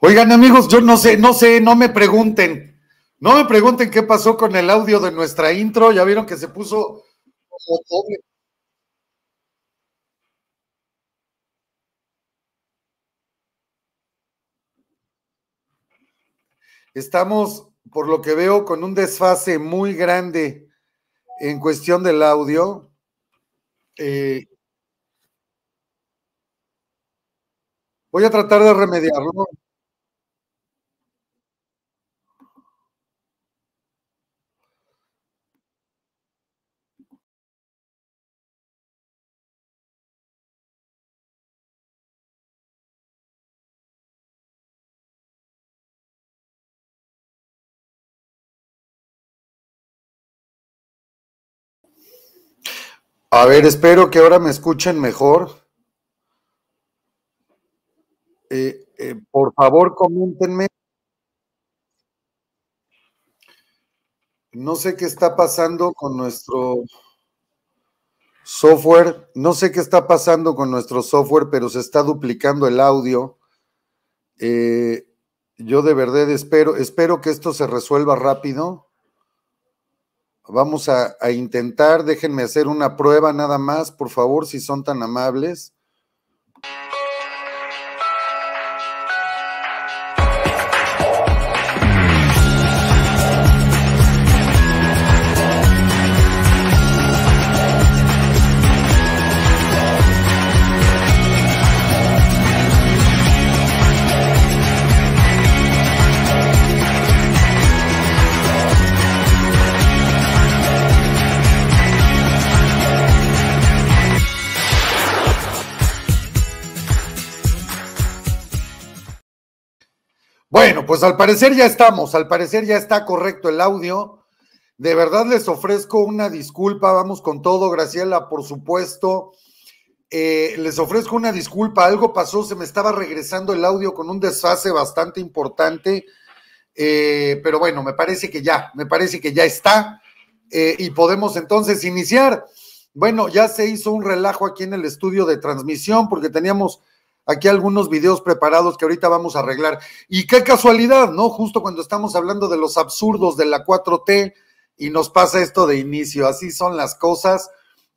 Oigan, amigos, yo no sé, no sé, no me pregunten. No me pregunten qué pasó con el audio de nuestra intro. Ya vieron que se puso. Estamos, por lo que veo, con un desfase muy grande en cuestión del audio. Eh, voy a tratar de remediarlo. A ver, espero que ahora me escuchen mejor. Eh, eh, por favor, coméntenme. No sé qué está pasando con nuestro software. No sé qué está pasando con nuestro software, pero se está duplicando el audio. Eh, yo de verdad espero, espero que esto se resuelva rápido. Vamos a, intentar, déjenme hacer una prueba nada más, por favor, si son tan amables. Pues al parecer ya estamos, al parecer ya está correcto el audio. De verdad les ofrezco una disculpa, vamos con todo, Graciela, por supuesto. Eh, les ofrezco una disculpa, algo pasó, se me estaba regresando el audio con un desfase bastante importante, eh, pero bueno, me parece que ya, me parece que ya está eh, y podemos entonces iniciar. Bueno, ya se hizo un relajo aquí en el estudio de transmisión porque teníamos aquí algunos videos preparados que ahorita vamos a arreglar. Y qué casualidad, ¿no? Justo cuando estamos hablando de los absurdos de la 4T y nos pasa esto de inicio, así son las cosas.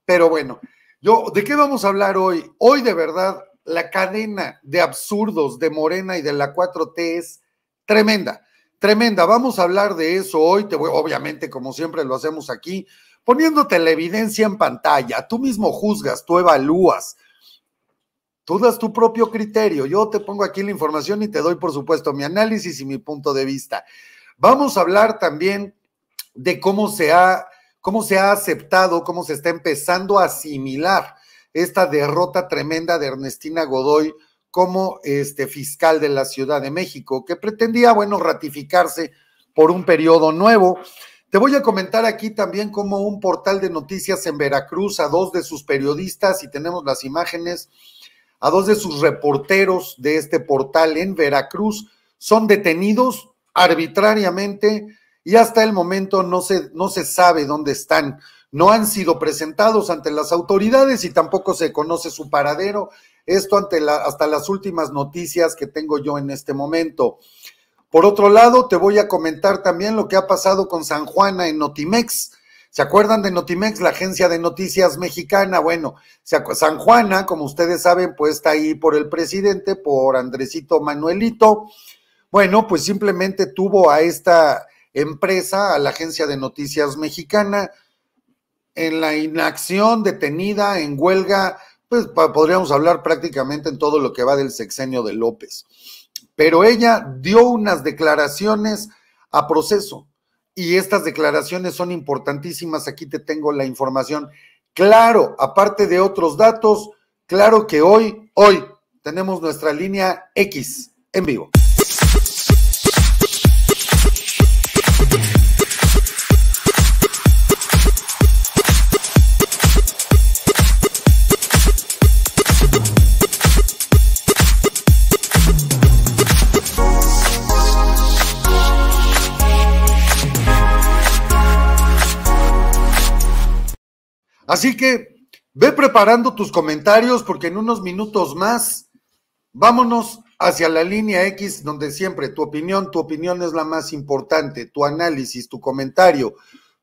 Pero bueno, yo, ¿de qué vamos a hablar hoy? Hoy de verdad, la cadena de absurdos de Morena y de la 4T es tremenda, tremenda. Vamos a hablar de eso hoy, obviamente, como siempre lo hacemos aquí, poniéndote la evidencia en pantalla. Tú mismo juzgas, tú evalúas Tú das tu propio criterio. Yo te pongo aquí la información y te doy, por supuesto, mi análisis y mi punto de vista. Vamos a hablar también de cómo se ha, cómo se ha aceptado, cómo se está empezando a asimilar esta derrota tremenda de Ernestina Godoy como este fiscal de la Ciudad de México, que pretendía, bueno, ratificarse por un periodo nuevo. Te voy a comentar aquí también cómo un portal de noticias en Veracruz a dos de sus periodistas, y tenemos las imágenes, a dos de sus reporteros de este portal en Veracruz son detenidos arbitrariamente y hasta el momento no se, no se sabe dónde están. No han sido presentados ante las autoridades y tampoco se conoce su paradero. Esto ante hasta las últimas noticias que tengo yo en este momento. Por otro lado, te voy a comentar también lo que ha pasado con San Juana en Notimex. ¿Se acuerdan de Notimex, la agencia de noticias mexicana? Bueno, San Juana, como ustedes saben, pues está ahí por el presidente, por Andresito Manuelito. Bueno, pues simplemente tuvo a esta empresa, a la agencia de noticias mexicana, en la inacción, detenida, en huelga, pues podríamos hablar prácticamente en todo lo que va del sexenio de López. Pero ella dio unas declaraciones a proceso y estas declaraciones son importantísimas. Aquí te tengo la información. Claro, aparte de otros datos, claro que hoy, hoy tenemos nuestra línea X en vivo. Así que ve preparando tus comentarios porque en unos minutos más vámonos hacia la línea X, donde siempre tu opinión, tu opinión es la más importante, tu análisis, tu comentario,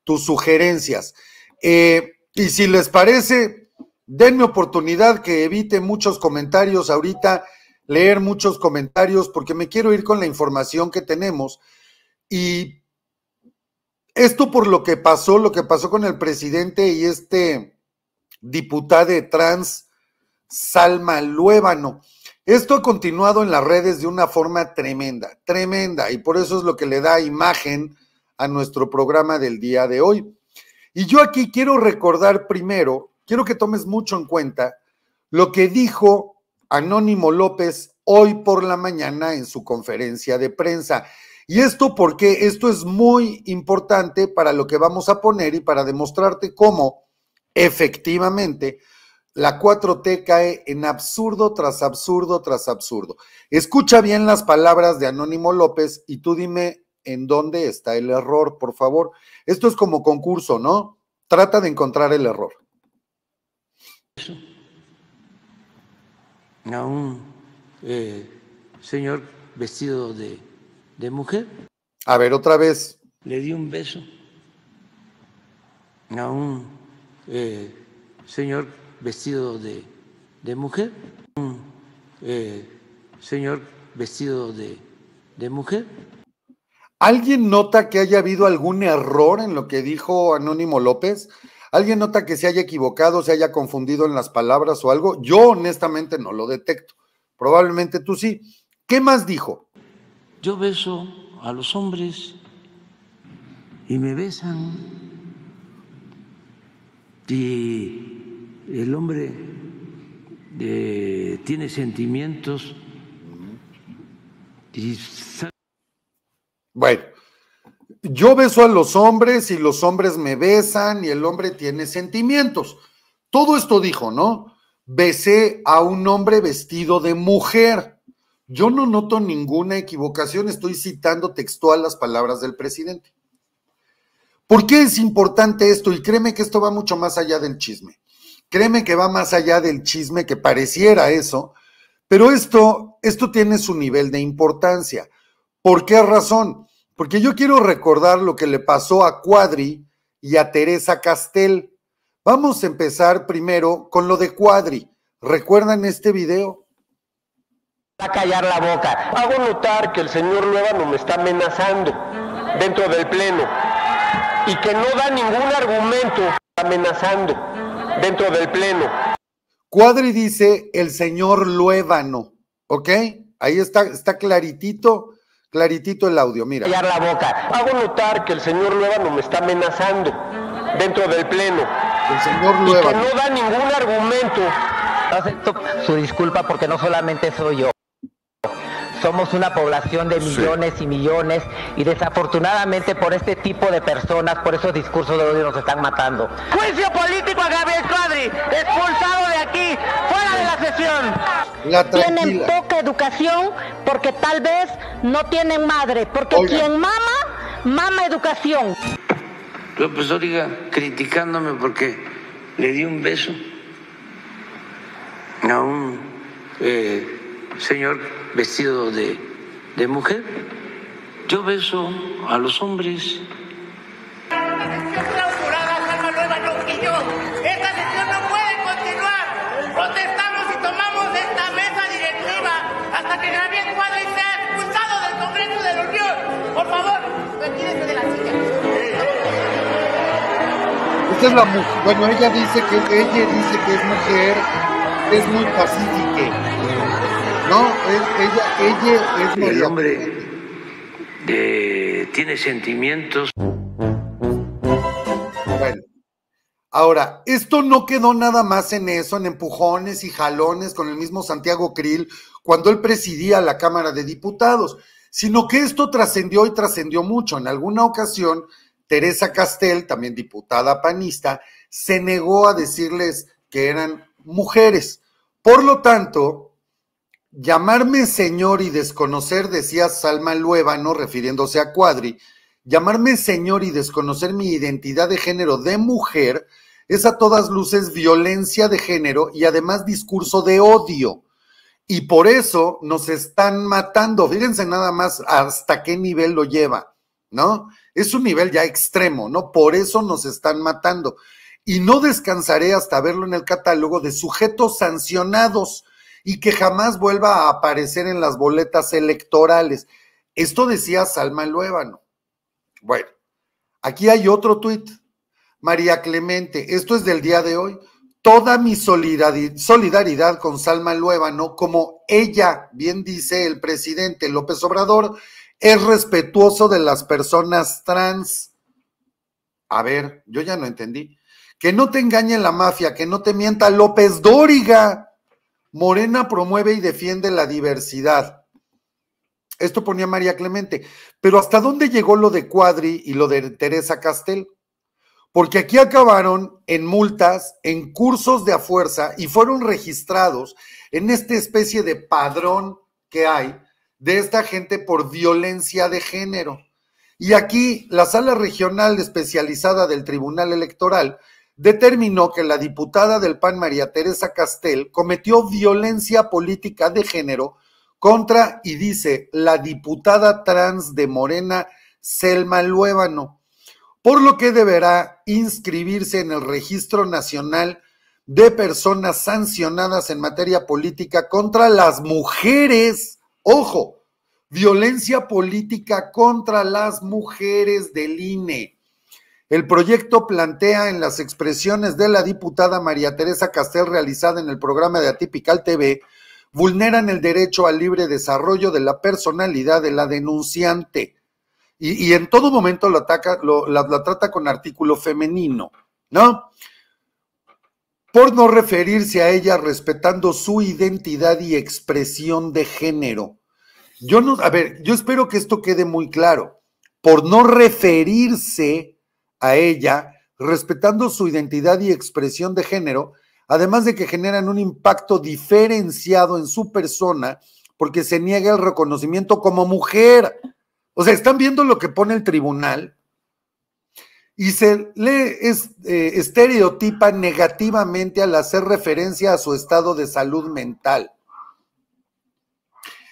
tus sugerencias. Eh, y si les parece, denme oportunidad que evite muchos comentarios ahorita, leer muchos comentarios, porque me quiero ir con la información que tenemos. Y esto por lo que pasó, lo que pasó con el presidente y este diputado trans, Salma Luébano. Esto ha continuado en las redes de una forma tremenda, tremenda, y por eso es lo que le da imagen a nuestro programa del día de hoy. Y yo aquí quiero recordar primero, quiero que tomes mucho en cuenta lo que dijo Anónimo López hoy por la mañana en su conferencia de prensa. Y esto porque esto es muy importante para lo que vamos a poner y para demostrarte cómo efectivamente la 4T cae en absurdo tras absurdo tras absurdo. Escucha bien las palabras de Anónimo López y tú dime en dónde está el error, por favor. Esto es como concurso, ¿no? Trata de encontrar el error. A un eh, señor vestido de, mujer. A ver, otra vez. Le di un beso a un eh, señor vestido de, mujer, un eh, señor vestido de, de mujer. ¿Alguien nota que haya habido algún error en lo que dijo Anónimo López? ¿Alguien nota que se haya equivocado, se haya confundido en las palabras o algo? Yo honestamente no lo detecto. Probablemente tú sí. ¿Qué más dijo? Yo beso a los hombres y me besan. Y el hombre eh, tiene sentimientos y... Bueno, yo beso a los hombres y los hombres me besan y el hombre tiene sentimientos. Todo esto dijo, ¿no? Besé a un hombre vestido de mujer. Yo no noto ninguna equivocación, estoy citando textual las palabras del presidente. ¿Por qué es importante esto? Y créeme que esto va mucho más allá del chisme. Créeme que va más allá del chisme que pareciera eso, pero esto, esto tiene su nivel de importancia. ¿Por qué razón? Porque yo quiero recordar lo que le pasó a Cuadri y a Teresa Castel. Vamos a empezar primero con lo de Cuadri. ¿Recuerdan este video? A callar la boca. Hago notar que el señor Luevano me está amenazando dentro del pleno y que no da ningún argumento amenazando dentro del Pleno. Cuadri dice el señor Luébano, ¿ok? Ahí está, está claritito, claritito el audio, mira. la boca. Hago notar que el señor Luébano me está amenazando dentro del Pleno. El señor. Y que no da ningún argumento. Acepto su disculpa porque no solamente soy yo. Somos una población de millones y millones y desafortunadamente por este tipo de personas, por esos discursos de odio nos están matando. Juicio político a Gabriel Cuadri, expulsado de aquí, fuera de la sesión. tienen poca educación porque tal vez no tienen madre, porque quien mama, mama educación. López Dóriga criticándome porque le di un beso a un eh, señor vestido de, de mujer. Yo beso a los hombres. Es la mujer. Bueno, ella dice que ella dice que es mujer, es muy pacífica. No, ella, ella es El hombre tiene sentimientos. Bueno, ahora, esto no quedó nada más en eso, en empujones y jalones con el mismo Santiago Krill cuando él presidía la Cámara de Diputados, sino que esto trascendió y trascendió mucho. En alguna ocasión, Teresa Castel, también diputada panista, se negó a decirles que eran mujeres. Por lo tanto, Llamarme señor y desconocer, decía Salma Luébano, refiriéndose a Cuadri, llamarme señor y desconocer mi identidad de género de mujer es a todas luces violencia de género y además discurso de odio. Y por eso nos están matando. Fíjense nada más hasta qué nivel lo lleva, ¿no? Es un nivel ya extremo, ¿no? Por eso nos están matando. Y no descansaré hasta verlo en el catálogo de sujetos sancionados y que jamás vuelva a aparecer en las boletas electorales. Esto decía Salma Luébano. Bueno, aquí hay otro tuit. María Clemente, esto es del día de hoy. Toda mi solidaridad con Salma Luébano, como ella, bien dice el presidente López Obrador, es respetuoso de las personas trans. A ver, yo ya no entendí. Que no te engañe la mafia, que no te mienta López Dóriga. Morena promueve y defiende la diversidad. Esto ponía María Clemente. Pero ¿hasta dónde llegó lo de Cuadri y lo de Teresa Castel? Porque aquí acabaron en multas, en cursos de a fuerza y fueron registrados en esta especie de padrón que hay de esta gente por violencia de género. Y aquí la sala regional especializada del Tribunal Electoral determinó que la diputada del PAN María Teresa Castel cometió violencia política de género contra, y dice, la diputada trans de Morena, Selma Luébano, por lo que deberá inscribirse en el Registro Nacional de Personas Sancionadas en materia política contra las mujeres. Ojo, violencia política contra las mujeres del INE. El proyecto plantea en las expresiones de la diputada María Teresa Castel realizada en el programa de Atipical TV, vulneran el derecho al libre desarrollo de la personalidad de la denunciante. Y, en todo momento ataca, la, trata con artículo femenino, ¿no? Por no referirse a ella respetando su identidad y expresión de género. Yo no, a ver, yo espero que esto quede muy claro. Por no referirse a ella, respetando su identidad y expresión de género, además de que generan un impacto diferenciado en su persona porque se niega el reconocimiento como mujer. O sea, están viendo lo que pone el tribunal y se le eh, estereotipa negativamente al hacer referencia a su estado de salud mental.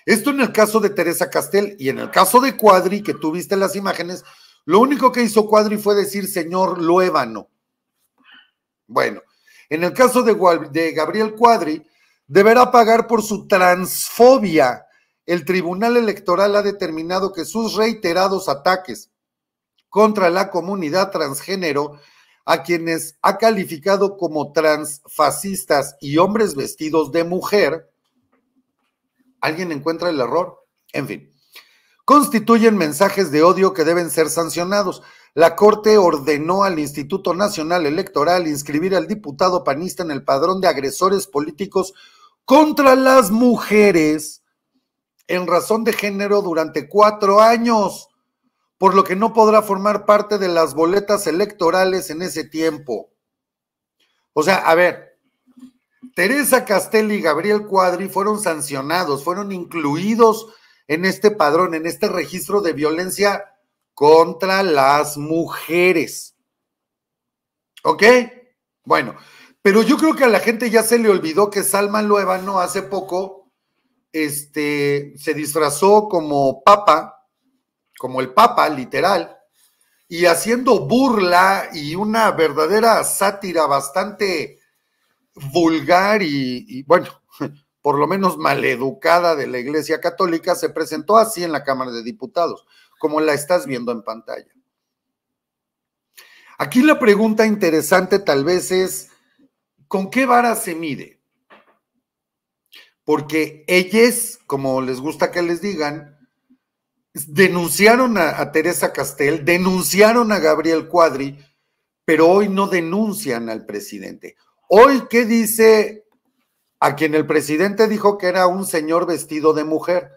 Esto en el caso de Teresa Castel y en el caso de Cuadri, que tú viste las imágenes, lo único que hizo Cuadri fue decir señor Luébano. Bueno, en el caso de, de Gabriel Cuadri, deberá pagar por su transfobia. El Tribunal Electoral ha determinado que sus reiterados ataques contra la comunidad transgénero, a quienes ha calificado como transfascistas y hombres vestidos de mujer, ¿alguien encuentra el error? En fin constituyen mensajes de odio que deben ser sancionados. La Corte ordenó al Instituto Nacional Electoral inscribir al diputado panista en el padrón de agresores políticos contra las mujeres en razón de género durante cuatro años, por lo que no podrá formar parte de las boletas electorales en ese tiempo. O sea, a ver, Teresa Castelli y Gabriel Cuadri fueron sancionados, fueron incluidos en este padrón, en este registro de violencia contra las mujeres. ¿Ok? Bueno, pero yo creo que a la gente ya se le olvidó que Salma Luevano hace poco este, se disfrazó como papa, como el papa, literal, y haciendo burla y una verdadera sátira bastante vulgar y, y bueno, por lo menos maleducada de la Iglesia Católica, se presentó así en la Cámara de Diputados, como la estás viendo en pantalla. Aquí la pregunta interesante tal vez es, ¿con qué vara se mide? Porque ellos, como les gusta que les digan, denunciaron a, a Teresa Castel, denunciaron a Gabriel Cuadri, pero hoy no denuncian al presidente. Hoy, ¿qué dice a quien el presidente dijo que era un señor vestido de mujer.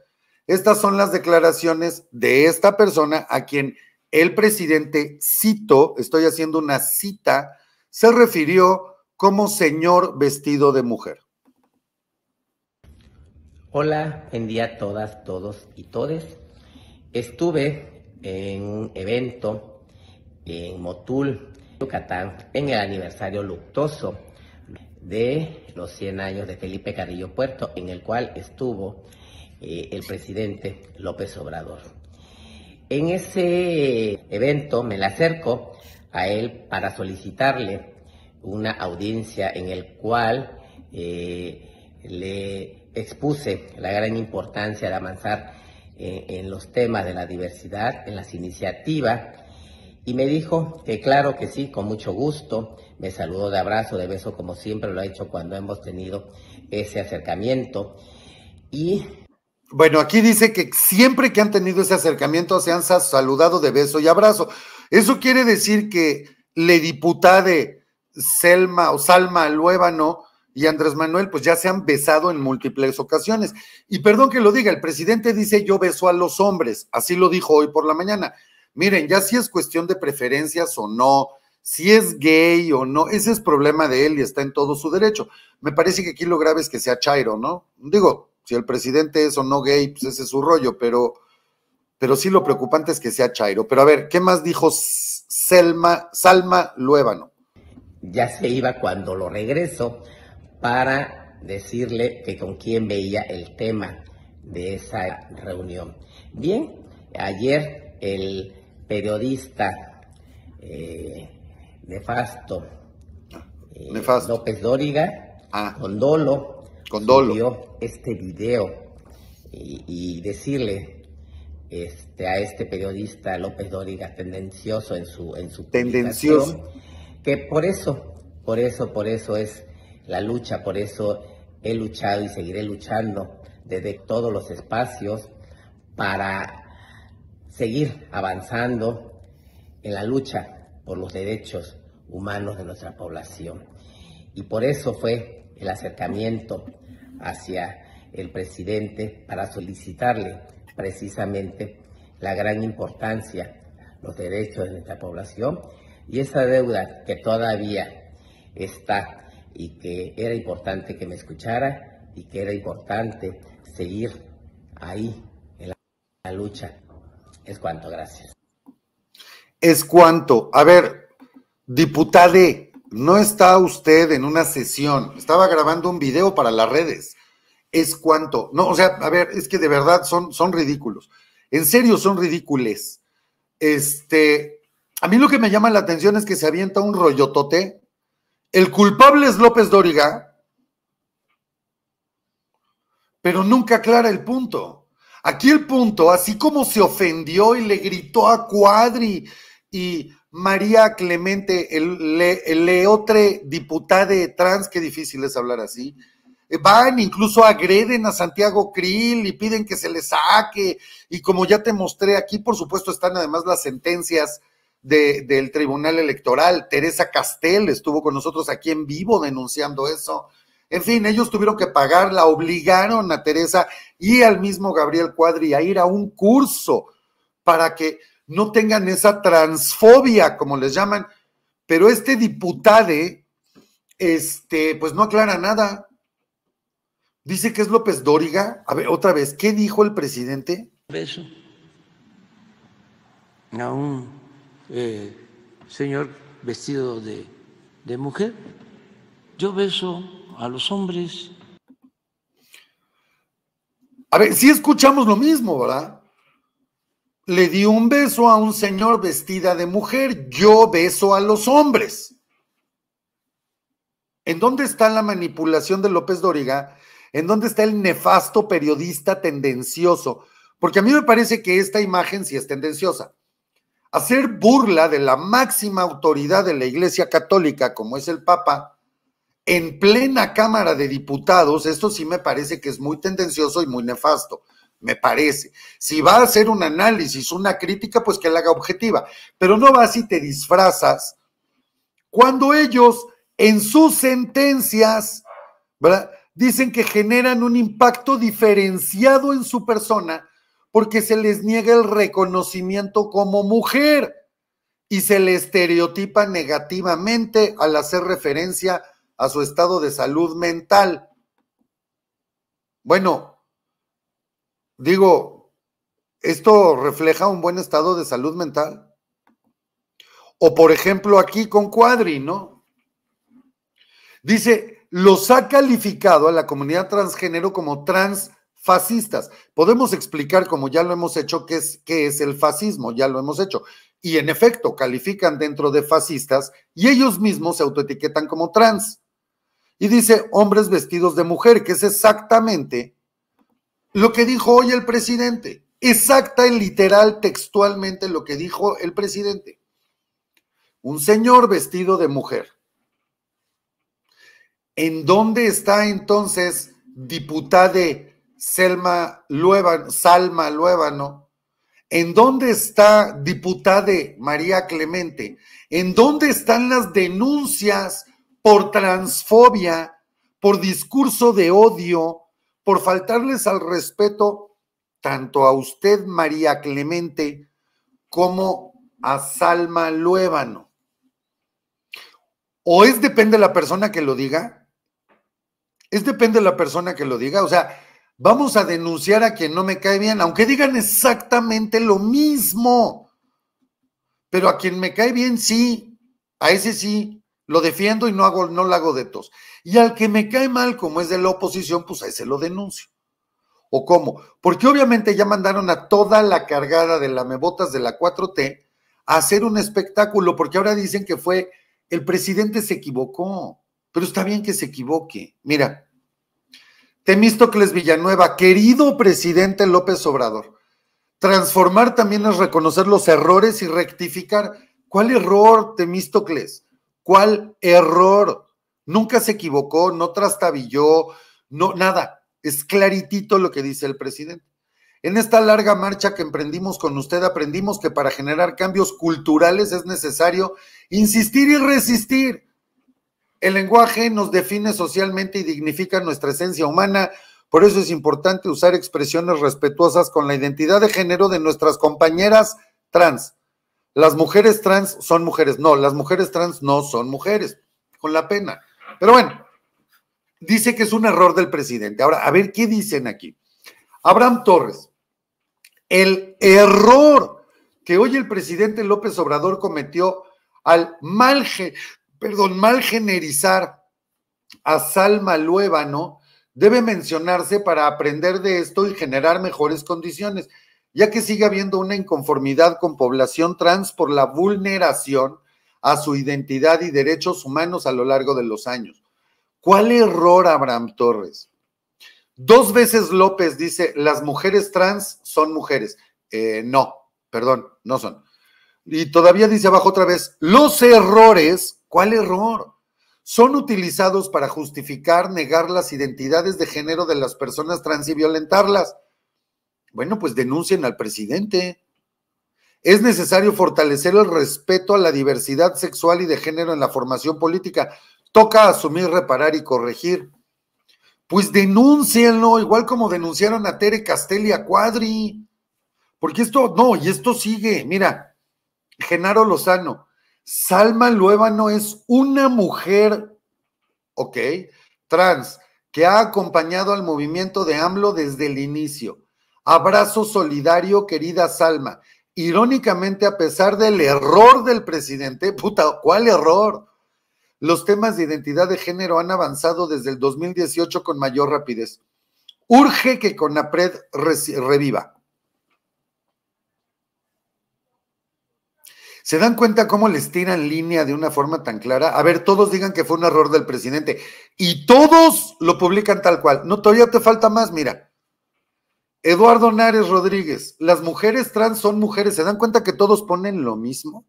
Estas son las declaraciones de esta persona a quien el presidente, cito, estoy haciendo una cita, se refirió como señor vestido de mujer. Hola, buen día a todas, todos y todes. Estuve en un evento en Motul, Yucatán, en el aniversario luctuoso de los 100 años de Felipe Carrillo Puerto, en el cual estuvo eh, el presidente López Obrador. En ese evento me le acerco a él para solicitarle una audiencia en el cual eh, le expuse la gran importancia de avanzar eh, en los temas de la diversidad, en las iniciativas, y me dijo que claro que sí, con mucho gusto, me saludó de abrazo, de beso, como siempre lo ha hecho cuando hemos tenido ese acercamiento. Y bueno, aquí dice que siempre que han tenido ese acercamiento se han saludado de beso y abrazo. Eso quiere decir que le diputade Selma o Salma Luébano y Andrés Manuel pues ya se han besado en múltiples ocasiones. Y perdón que lo diga, el presidente dice yo beso a los hombres, así lo dijo hoy por la mañana. Miren, ya si es cuestión de preferencias o no, si es gay o no, ese es problema de él y está en todo su derecho. Me parece que aquí lo grave es que sea Chairo, ¿no? Digo, si el presidente es o no gay, pues ese es su rollo, pero, pero sí lo preocupante es que sea Chairo. Pero a ver, ¿qué más dijo Selma, Salma Luébano? Ya se iba cuando lo regreso para decirle que con quién veía el tema de esa reunión. Bien, ayer el periodista eh, nefasto, eh, López Dóriga, ah. con Dolo, con Dolo. Este video y, decirle este, a este periodista López Dóriga tendencioso en su en su tendencioso que por eso por eso por eso es la lucha por eso he luchado y seguiré luchando desde todos los espacios para seguir avanzando en la lucha por los derechos humanos de nuestra población y por eso fue el acercamiento hacia el presidente para solicitarle precisamente la gran importancia, los derechos de nuestra población y esa deuda que todavía está y que era importante que me escuchara y que era importante seguir ahí en la, lucha. Es cuanto, gracias. Es cuanto. A ver, diputade, no está usted en una sesión, estaba grabando un video para las redes. Es cuánto. No, o sea, a ver, es que de verdad son, son ridículos. En serio, son ridículos. Este, a mí lo que me llama la atención es que se avienta un rollotote. El culpable es López Dóriga, pero nunca aclara el punto. Aquí el punto, así como se ofendió y le gritó a Cuadri y María Clemente, el, leotre diputada trans, qué difícil es hablar así. Van, incluso agreden a Santiago Krill y piden que se le saque. Y como ya te mostré aquí, por supuesto, están además las sentencias del Tribunal Electoral. Teresa Castel estuvo con nosotros aquí en vivo denunciando eso. En fin, ellos tuvieron que pagarla, obligaron a Teresa y al mismo Gabriel Cuadri a ir a un curso para que no tengan esa transfobia, como les llaman, pero este diputade, este, pues no aclara nada. Dice que es López Dóriga. A ver, otra vez, ¿qué dijo el presidente? Beso a un eh, señor vestido de, de mujer. Yo beso a los hombres. A ver, sí escuchamos lo mismo, ¿verdad? Le dio un beso a un señor vestida de mujer, yo beso a los hombres. ¿En dónde está la manipulación de López Doriga? ¿En dónde está el nefasto periodista tendencioso? Porque a mí me parece que esta imagen sí es tendenciosa. Hacer burla de la máxima autoridad de la Iglesia Católica, como es el Papa, en plena Cámara de Diputados, esto sí me parece que es muy tendencioso y muy nefasto me parece. Si va a hacer un análisis, una crítica, pues que la haga objetiva, pero no va si te disfrazas cuando ellos en sus sentencias dicen que generan un impacto diferenciado en su persona porque se les niega el reconocimiento como mujer y se le estereotipa negativamente al hacer referencia a su estado de salud mental. Bueno, Digo, ¿esto refleja un buen estado de salud mental? O por ejemplo aquí con Cuadri, ¿no? Dice, los ha calificado a la comunidad transgénero como transfascistas. Podemos explicar, como ya lo hemos hecho, qué es, qué es el fascismo, ya lo hemos hecho. Y en efecto, califican dentro de fascistas y ellos mismos se autoetiquetan como trans. Y dice hombres vestidos de mujer, que es exactamente lo que dijo hoy el presidente. Exacta y literal, textualmente lo que dijo el presidente. Un señor vestido de mujer. ¿En dónde está entonces diputada Selma Luébano, Salma Luébano? ¿En dónde está diputada María Clemente? ¿En dónde están las denuncias por transfobia, por discurso de odio, por faltarles al respeto tanto a usted, María Clemente, como a Salma Luébano? ¿O es depende de la persona que lo diga? Es depende de la persona que lo diga. O sea, vamos a denunciar a quien no me cae bien, aunque digan exactamente lo mismo. Pero a quien me cae bien, sí. A ese sí. Lo defiendo y no hago, no lo hago de tos. Y al que me cae mal, como es de la oposición, pues a ese lo denuncio. ¿O cómo? Porque obviamente ya mandaron a toda la cargada de la mebotas de la 4T a hacer un espectáculo, porque ahora dicen que fue el presidente se equivocó pero está bien que se equivoque. Mira, Temístocles Villanueva, querido presidente López Obrador, transformar también es reconocer los errores y rectificar. ¿Cuál error, Temístocles? ¿Cuál error? Nunca se equivocó, no trastabilló, no, nada. Es claritito lo que dice el presidente. En esta larga marcha que emprendimos con usted, aprendimos que para generar cambios culturales es necesario insistir y resistir el lenguaje nos define socialmente y dignifica nuestra esencia humana. Por eso es importante usar expresiones respetuosas con la identidad de género de nuestras compañeras trans. Las mujeres trans son mujeres. No, las mujeres trans no son mujeres. Con la pena. Pero bueno, dice que es un error del presidente. Ahora, a ver qué dicen aquí. Abraham Torres, el error que hoy el presidente López Obrador cometió al mal perdón, mal generizar a Salma Luébano debe mencionarse para aprender de esto y generar mejores condiciones, ya que sigue habiendo una inconformidad con población trans por la vulneración a su identidad y derechos humanos a lo largo de los años. ¿Cuál error, Abraham Torres? Dos veces López dice, las mujeres trans son mujeres. Eh, no, perdón, no son. Y todavía dice abajo otra vez, los errores ¿Cuál error? Son utilizados para justificar, negar las identidades de género de las personas trans y violentarlas. Bueno, pues denuncien al presidente. Es necesario fortalecer el respeto a la diversidad sexual y de género en la formación política. Toca asumir, reparar y corregir. Pues denúncienlo, igual como denunciaron a Tere Castelli a Cuadri. Porque esto, no, y esto sigue. Mira, Genaro Lozano, Salma Luébano es una mujer, ok, trans, que ha acompañado al movimiento de AMLO desde el inicio. Abrazo solidario, querida Salma. Irónicamente, a pesar del error del presidente, puta, ¿cuál error? Los temas de identidad de género han avanzado desde el 2018 con mayor rapidez. Urge que CONAPRED reviva. ¿Se dan cuenta cómo les tiran línea de una forma tan clara? A ver, todos digan que fue un error del presidente y todos lo publican tal cual. No, todavía te falta más, mira. Eduardo Nares Rodríguez, las mujeres trans son mujeres. ¿Se dan cuenta que todos ponen lo mismo?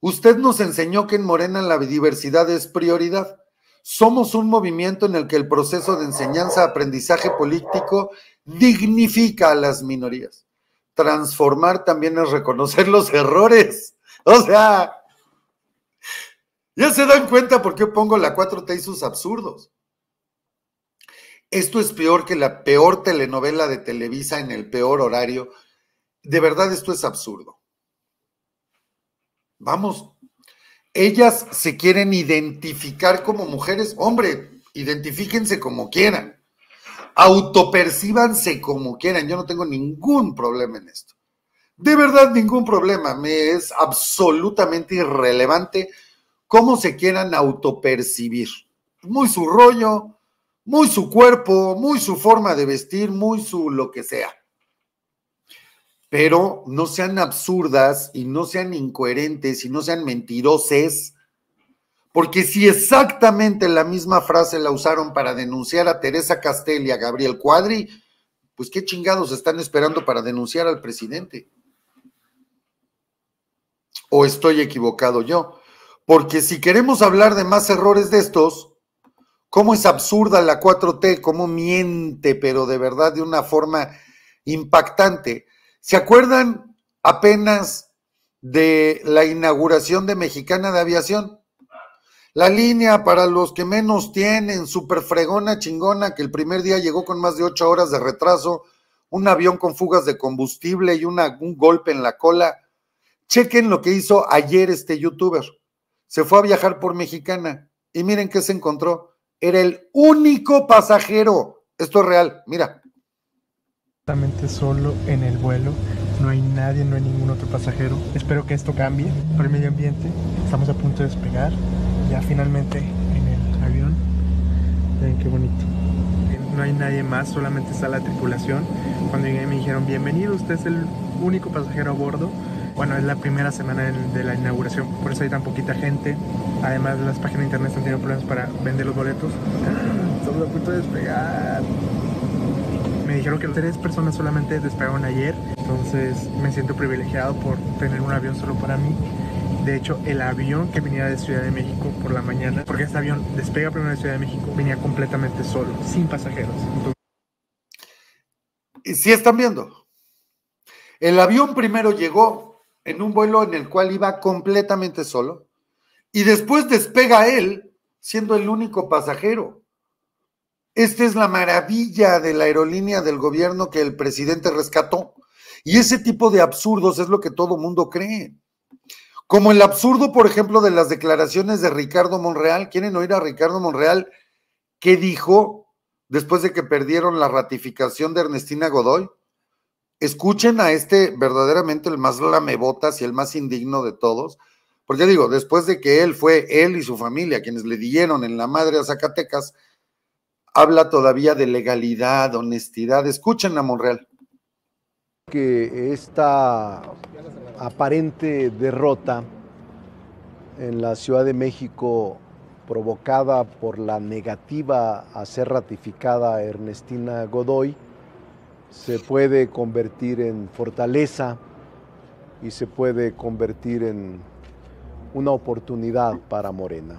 Usted nos enseñó que en Morena la diversidad es prioridad. Somos un movimiento en el que el proceso de enseñanza-aprendizaje político dignifica a las minorías transformar también es reconocer los errores. O sea, ya se dan cuenta por qué pongo la 4T y sus absurdos. Esto es peor que la peor telenovela de Televisa en el peor horario. De verdad, esto es absurdo. Vamos, ellas se quieren identificar como mujeres. Hombre, identifíquense como quieran autopercíbanse como quieran, yo no tengo ningún problema en esto. De verdad, ningún problema, me es absolutamente irrelevante cómo se quieran autopercibir. muy su rollo, muy su cuerpo, muy su forma de vestir, muy su lo que sea. Pero no sean absurdas y no sean incoherentes y no sean mentiroses, porque si exactamente la misma frase la usaron para denunciar a Teresa Castel y a Gabriel Cuadri, pues qué chingados están esperando para denunciar al presidente. ¿O estoy equivocado yo? Porque si queremos hablar de más errores de estos, cómo es absurda la 4T, cómo miente, pero de verdad de una forma impactante. ¿Se acuerdan apenas de la inauguración de Mexicana de Aviación? La línea para los que menos tienen, super fregona, chingona, que el primer día llegó con más de ocho horas de retraso, un avión con fugas de combustible y un golpe en la cola. Chequen lo que hizo ayer este youtuber se fue a viajar por Mexicana y miren qué se encontró. Era el único pasajero. Esto es real, mira. Completamente solo en el vuelo. No hay nadie, no hay ningún otro pasajero. Espero que esto cambie por el medio ambiente. Estamos a punto de despegar. Ya finalmente en el avión. Miren qué bonito. No hay nadie más, solamente está la tripulación. Cuando llegué me dijeron, bienvenido, usted es el único pasajero a bordo bueno, es la primera semana de la inauguración, por eso hay tan poquita gente. Además, las páginas de internet están teniendo problemas para vender los boletos. Estamos a punto de despegar. Me dijeron que tres personas solamente despegaron ayer, entonces me siento privilegiado por tener un avión solo para mí. De hecho, el avión que venía de Ciudad de México por la mañana, porque este avión despega primero de Ciudad de México, venía completamente solo, sin pasajeros. ¿Y si están viendo? El avión primero llegó en un vuelo en el cual iba completamente solo y después despega él siendo el único pasajero. Esta es la maravilla de la aerolínea del gobierno que el presidente rescató. Y ese tipo de absurdos es lo que todo mundo cree. Como el absurdo, por ejemplo, de las declaraciones de Ricardo Monreal. ¿Quieren oír a Ricardo Monreal qué dijo después de que perdieron la ratificación de Ernestina Godoy? Escuchen a este verdaderamente el más lamebotas y el más indigno de todos, porque digo, después de que él fue, él y su familia, quienes le dieron en la madre a Zacatecas, habla todavía de legalidad, honestidad. Escuchen a Monreal. Que esta aparente derrota en la Ciudad de México provocada por la negativa a ser ratificada Ernestina Godoy, se puede convertir en fortaleza y se puede convertir en una oportunidad para Morena.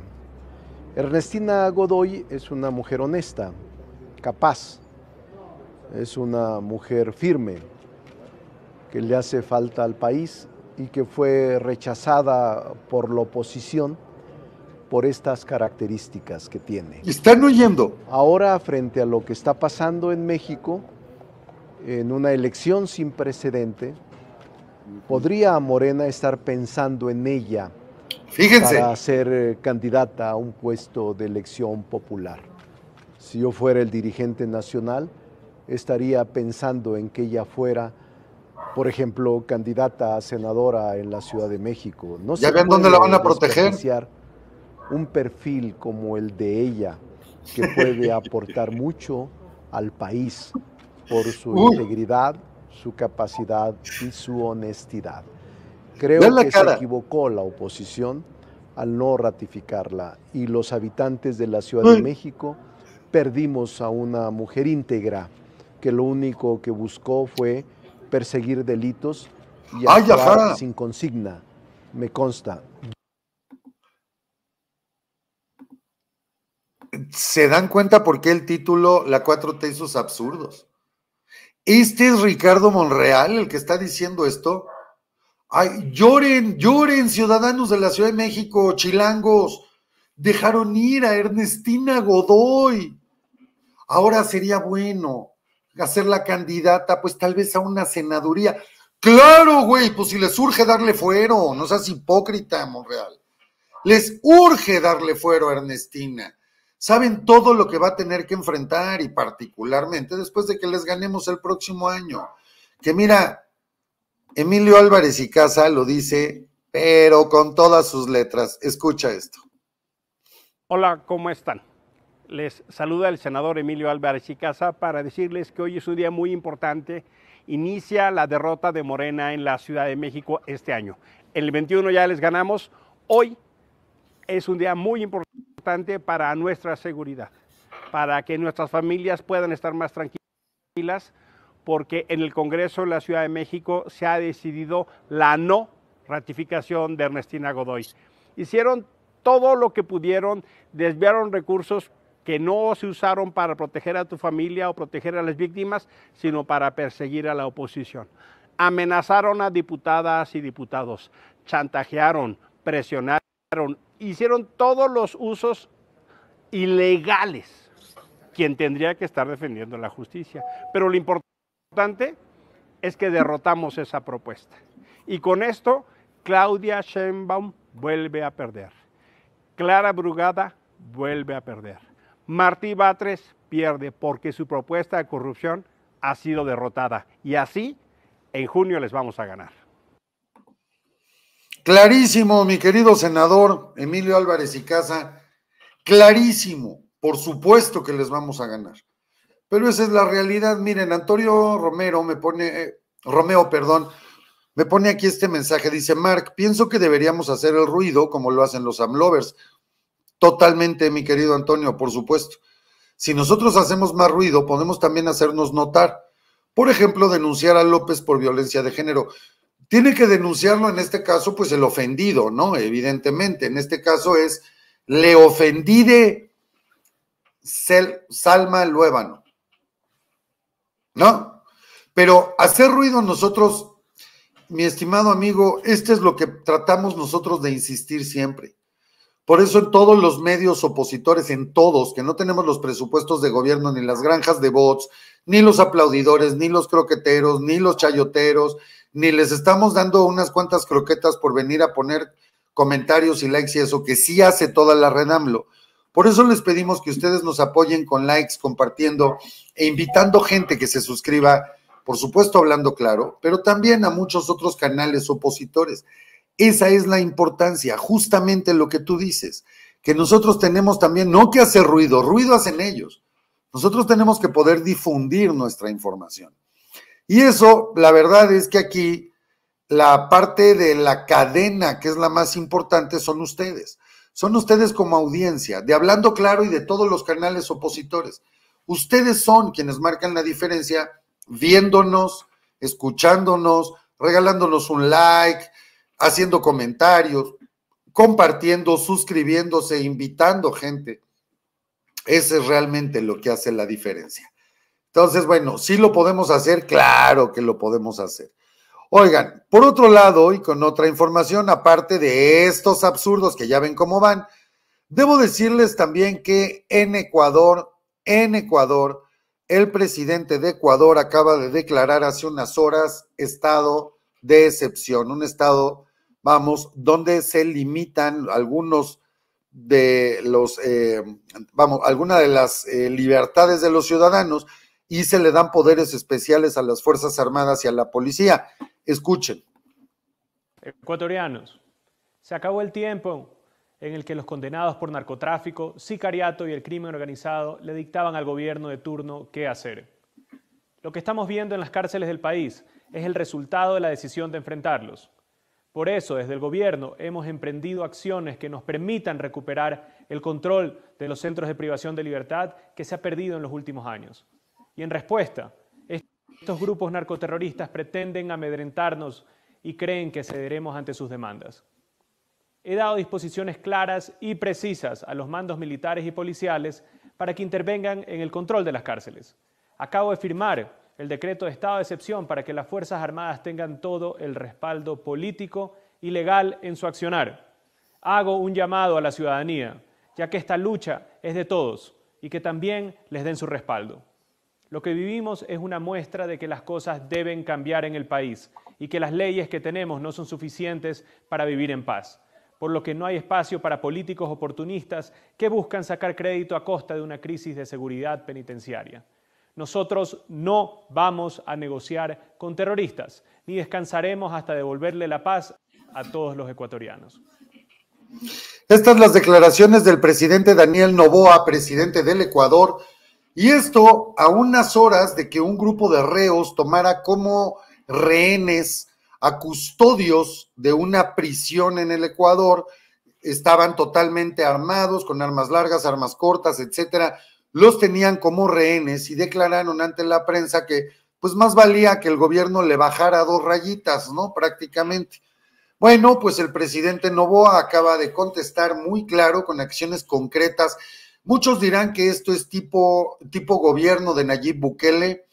Ernestina Godoy es una mujer honesta, capaz, es una mujer firme, que le hace falta al país y que fue rechazada por la oposición por estas características que tiene. Están oyendo. Ahora, frente a lo que está pasando en México, en una elección sin precedente, podría Morena estar pensando en ella para ser eh, candidata a un puesto de elección popular. Si yo fuera el dirigente nacional, estaría pensando en que ella fuera, por ejemplo, candidata a senadora en la Ciudad de México. No ¿Ya ven dónde la van a proteger? Un perfil como el de ella, que puede aportar mucho al país, por su integridad, su capacidad y su honestidad. Creo que se equivocó la oposición al no ratificarla y los habitantes de la Ciudad de México perdimos a una mujer íntegra que lo único que buscó fue perseguir delitos y actuar sin consigna, me consta. ¿Se dan cuenta por qué el título La 4T y sus absurdos? Este es Ricardo Monreal el que está diciendo esto. Ay, lloren, lloren, ciudadanos de la Ciudad de México, chilangos. Dejaron ir a Ernestina Godoy. Ahora sería bueno hacer la candidata, pues tal vez a una senaduría. Claro, güey, pues si les urge darle fuero, no seas hipócrita, Monreal. Les urge darle fuero a Ernestina saben todo lo que va a tener que enfrentar y particularmente después de que les ganemos el próximo año. Que mira, Emilio Álvarez y Casa lo dice, pero con todas sus letras. Escucha esto. Hola, ¿cómo están? Les saluda el senador Emilio Álvarez y Casa para decirles que hoy es un día muy importante. Inicia la derrota de Morena en la Ciudad de México este año. El 21 ya les ganamos. Hoy es un día muy importante para nuestra seguridad, para que nuestras familias puedan estar más tranquilas, porque en el Congreso de la Ciudad de México se ha decidido la no ratificación de Ernestina Godoy. Hicieron todo lo que pudieron, desviaron recursos que no se usaron para proteger a tu familia o proteger a las víctimas, sino para perseguir a la oposición. Amenazaron a diputadas y diputados, chantajearon, presionaron, hicieron todos los usos ilegales, quien tendría que estar defendiendo la justicia. Pero lo importante es que derrotamos esa propuesta. Y con esto, Claudia Sheinbaum vuelve a perder. Clara Brugada vuelve a perder. Martí Batres pierde porque su propuesta de corrupción ha sido derrotada. Y así, en junio les vamos a ganar. Clarísimo, mi querido senador Emilio Álvarez y Casa. Clarísimo. Por supuesto que les vamos a ganar. Pero esa es la realidad. Miren, Antonio Romero me pone, eh, Romeo, perdón, me pone aquí este mensaje. Dice, Mark, pienso que deberíamos hacer el ruido como lo hacen los AMLovers. Totalmente, mi querido Antonio, por supuesto. Si nosotros hacemos más ruido, podemos también hacernos notar. Por ejemplo, denunciar a López por violencia de género. Tiene que denunciarlo en este caso, pues el ofendido, ¿no? Evidentemente, en este caso es le ofendí de Salma Luébano, ¿no? Pero hacer ruido nosotros, mi estimado amigo, este es lo que tratamos nosotros de insistir siempre. Por eso en todos los medios opositores, en todos, que no tenemos los presupuestos de gobierno, ni las granjas de bots, ni los aplaudidores, ni los croqueteros, ni los chayoteros, ni les estamos dando unas cuantas croquetas por venir a poner comentarios y likes y eso, que sí hace toda la redamlo. Por eso les pedimos que ustedes nos apoyen con likes, compartiendo e invitando gente que se suscriba, por supuesto hablando claro, pero también a muchos otros canales opositores. Esa es la importancia, justamente lo que tú dices, que nosotros tenemos también no que hacer ruido, ruido hacen ellos. Nosotros tenemos que poder difundir nuestra información. Y eso, la verdad es que aquí la parte de la cadena, que es la más importante, son ustedes. Son ustedes como audiencia, de Hablando Claro y de todos los canales opositores. Ustedes son quienes marcan la diferencia viéndonos, escuchándonos, regalándonos un like, haciendo comentarios, compartiendo, suscribiéndose, invitando gente. Ese es realmente lo que hace la diferencia. Entonces, bueno, sí lo podemos hacer, claro que lo podemos hacer. Oigan, por otro lado, y con otra información, aparte de estos absurdos que ya ven cómo van, debo decirles también que en Ecuador, en Ecuador, el presidente de Ecuador acaba de declarar hace unas horas estado de excepción, un estado vamos, donde se limitan algunos de los, eh, vamos, algunas de las eh, libertades de los ciudadanos y se le dan poderes especiales a las Fuerzas Armadas y a la policía. Escuchen. Ecuatorianos, se acabó el tiempo en el que los condenados por narcotráfico, sicariato y el crimen organizado le dictaban al gobierno de turno qué hacer. Lo que estamos viendo en las cárceles del país es el resultado de la decisión de enfrentarlos. Por eso, desde el gobierno hemos emprendido acciones que nos permitan recuperar el control de los centros de privación de libertad que se ha perdido en los últimos años. Y en respuesta, estos grupos narcoterroristas pretenden amedrentarnos y creen que cederemos ante sus demandas. He dado disposiciones claras y precisas a los mandos militares y policiales para que intervengan en el control de las cárceles. Acabo de firmar el decreto de estado de excepción para que las Fuerzas Armadas tengan todo el respaldo político y legal en su accionar. Hago un llamado a la ciudadanía, ya que esta lucha es de todos y que también les den su respaldo. Lo que vivimos es una muestra de que las cosas deben cambiar en el país y que las leyes que tenemos no son suficientes para vivir en paz, por lo que no hay espacio para políticos oportunistas que buscan sacar crédito a costa de una crisis de seguridad penitenciaria. Nosotros no vamos a negociar con terroristas, ni descansaremos hasta devolverle la paz a todos los ecuatorianos. Estas las declaraciones del presidente Daniel Novoa, presidente del Ecuador, y esto a unas horas de que un grupo de reos tomara como rehenes a custodios de una prisión en el Ecuador, estaban totalmente armados, con armas largas, armas cortas, etcétera, los tenían como rehenes y declararon ante la prensa que pues más valía que el gobierno le bajara dos rayitas, ¿no? Prácticamente. Bueno, pues el presidente Novoa acaba de contestar muy claro con acciones concretas. Muchos dirán que esto es tipo, tipo gobierno de Nayib Bukele.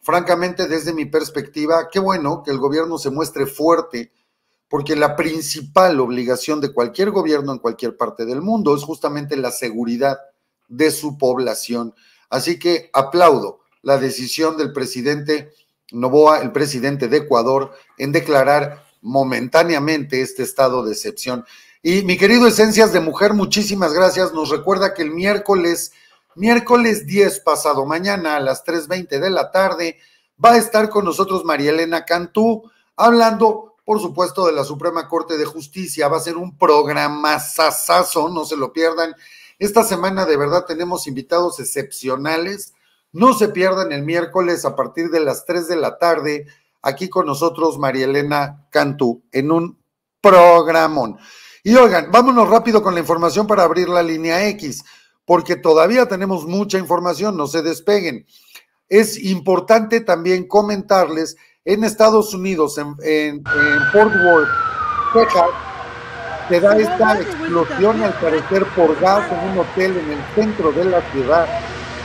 Francamente, desde mi perspectiva, qué bueno que el gobierno se muestre fuerte, porque la principal obligación de cualquier gobierno en cualquier parte del mundo es justamente la seguridad de su población. Así que aplaudo la decisión del presidente Novoa, el presidente de Ecuador, en declarar momentáneamente este estado de excepción. Y mi querido Esencias de Mujer, muchísimas gracias. Nos recuerda que el miércoles, miércoles 10 pasado mañana a las 3.20 de la tarde, va a estar con nosotros María Elena Cantú, hablando, por supuesto, de la Suprema Corte de Justicia. Va a ser un programa sasazo, no se lo pierdan. Esta semana de verdad tenemos invitados excepcionales. No se pierdan el miércoles a partir de las 3 de la tarde, aquí con nosotros María Elena Cantú, en un programón. Y oigan, vámonos rápido con la información para abrir la línea X, porque todavía tenemos mucha información, no se despeguen. Es importante también comentarles, en Estados Unidos, en, en Fort Worth, Texas, se da esta explosión al parecer por gas en un hotel en el centro de la ciudad.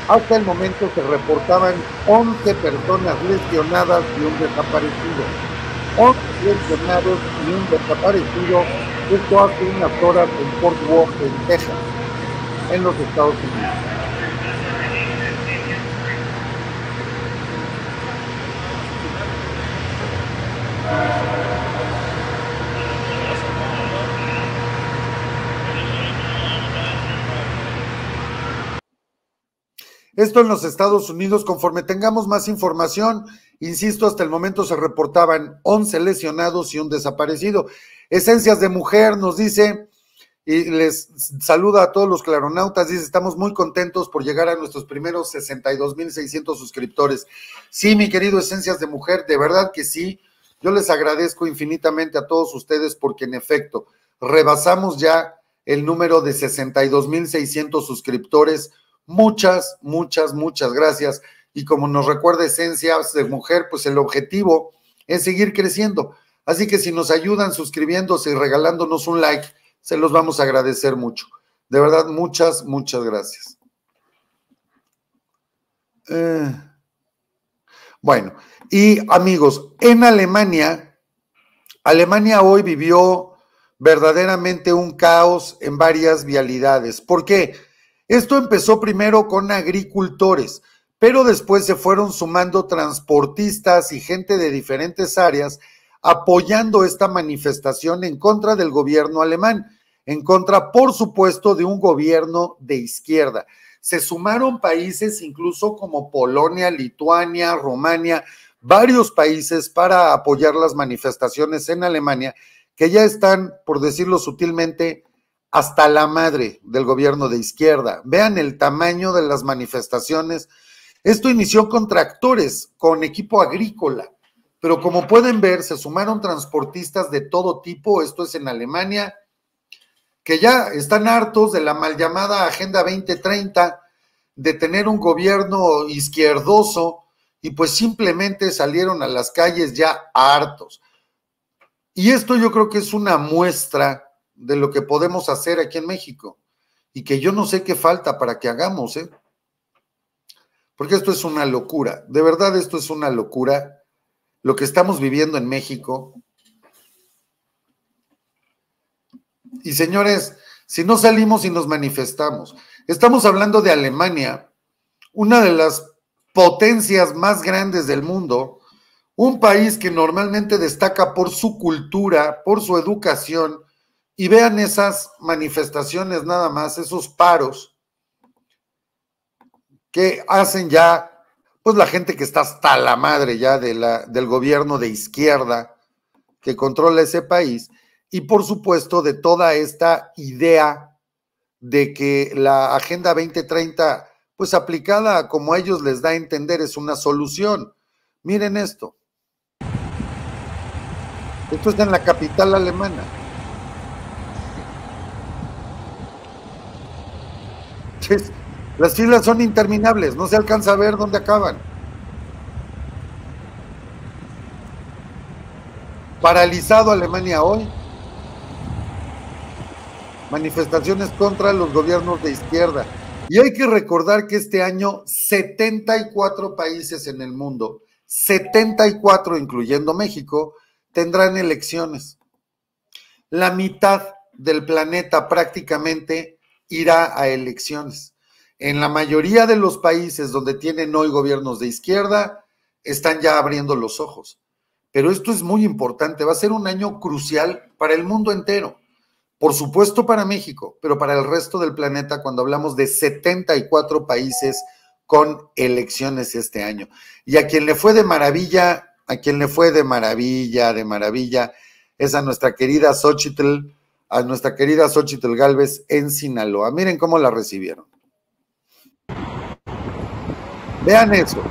Hasta el momento se reportaban 11 personas lesionadas y un desaparecido. 11 lesionados y un desaparecido. Esto hace unas horas en Fort Worth, en Texas, en los Estados Unidos. Esto en los Estados Unidos, conforme tengamos más información, insisto, hasta el momento se reportaban 11 lesionados y un desaparecido. Esencias de Mujer nos dice, y les saluda a todos los claronautas, dice, estamos muy contentos por llegar a nuestros primeros 62.600 suscriptores. Sí, mi querido Esencias de Mujer, de verdad que sí. Yo les agradezco infinitamente a todos ustedes porque en efecto rebasamos ya el número de 62.600 suscriptores Muchas, muchas, muchas gracias. Y como nos recuerda Esencias de Mujer, pues el objetivo es seguir creciendo. Así que si nos ayudan suscribiéndose y regalándonos un like, se los vamos a agradecer mucho. De verdad, muchas, muchas gracias. Eh, bueno, y amigos, en Alemania, Alemania hoy vivió verdaderamente un caos en varias vialidades. ¿Por qué? Esto empezó primero con agricultores, pero después se fueron sumando transportistas y gente de diferentes áreas apoyando esta manifestación en contra del gobierno alemán, en contra, por supuesto, de un gobierno de izquierda. Se sumaron países incluso como Polonia, Lituania, Rumania, varios países para apoyar las manifestaciones en Alemania, que ya están, por decirlo sutilmente, hasta la madre del gobierno de izquierda. Vean el tamaño de las manifestaciones. Esto inició con tractores, con equipo agrícola, pero como pueden ver, se sumaron transportistas de todo tipo, esto es en Alemania, que ya están hartos de la mal llamada Agenda 2030, de tener un gobierno izquierdoso, y pues simplemente salieron a las calles ya hartos. Y esto yo creo que es una muestra de lo que podemos hacer aquí en México y que yo no sé qué falta para que hagamos, ¿eh? Porque esto es una locura, de verdad esto es una locura, lo que estamos viviendo en México. Y señores, si no salimos y nos manifestamos, estamos hablando de Alemania, una de las potencias más grandes del mundo, un país que normalmente destaca por su cultura, por su educación, y vean esas manifestaciones nada más, esos paros que hacen ya, pues la gente que está hasta la madre ya de la, del gobierno de izquierda que controla ese país. y por supuesto de toda esta idea de que la Agenda 2030, pues aplicada como a ellos les da a entender, es una solución. Miren esto. Esto está en la capital alemana. Las filas son interminables, no se alcanza a ver dónde acaban. Paralizado Alemania hoy. Manifestaciones contra los gobiernos de izquierda. Y hay que recordar que este año 74 países en el mundo, 74 incluyendo México, tendrán elecciones. La mitad del planeta prácticamente irá a elecciones. En la mayoría de los países donde tienen hoy gobiernos de izquierda, están ya abriendo los ojos. Pero esto es muy importante, va a ser un año crucial para el mundo entero. Por supuesto para México, pero para el resto del planeta cuando hablamos de 74 países con elecciones este año. Y a quien le fue de maravilla, a quien le fue de maravilla, de maravilla, es a nuestra querida Xochitl, a nuestra querida Xochitl Galvez en Sinaloa. Miren cómo la recibieron. Vean eso.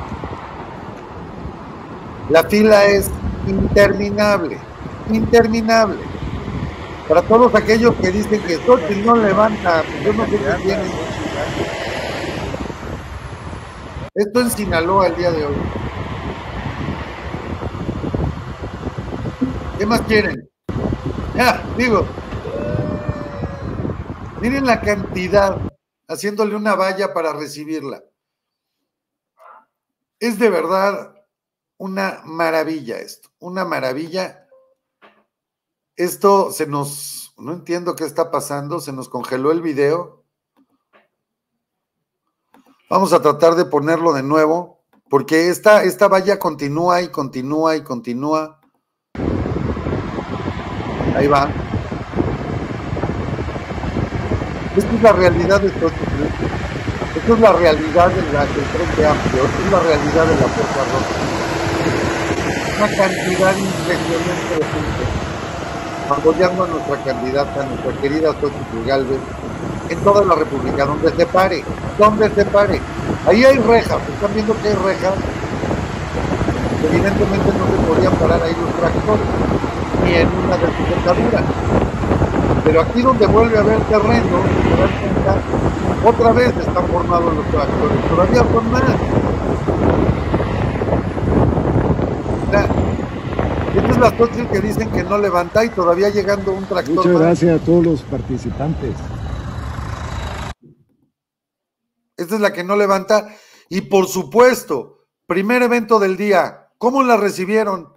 La fila es interminable, interminable. Para todos aquellos que dicen que Xochitl no levanta, yo no sé qué tiene. Esto en Sinaloa el día de hoy. ¿Qué más quieren? Ya, digo, miren la cantidad, haciéndole una valla para recibirla. Es de verdad una maravilla esto, una maravilla. Esto se nos, no entiendo qué está pasando, se nos congeló el video. Vamos a tratar de ponerlo de nuevo, porque esta, esta valla continúa y continúa y continúa. Ahí va. Esta es la realidad de todo Esta es la realidad del Frente Amplio, esta es la realidad de la Fuerza Roja. Una cantidad impresionante de gente apoyando a nuestra candidata, a nuestra querida Xochitl Galvez, en toda la República, donde se pare, donde se pare. Ahí hay rejas, están viendo que hay rejas. Evidentemente no se podían parar ahí los tractores, ni en una de sus dentaduras. Pero aquí donde vuelve a haber terreno, otra vez están formados los tractores, todavía son más. esta es la cosa que dicen que no levanta y todavía llegando un tractor. Muchas gracias a todos los participantes. Esta es la que no levanta. Y por supuesto, primer evento del día, ¿cómo la recibieron?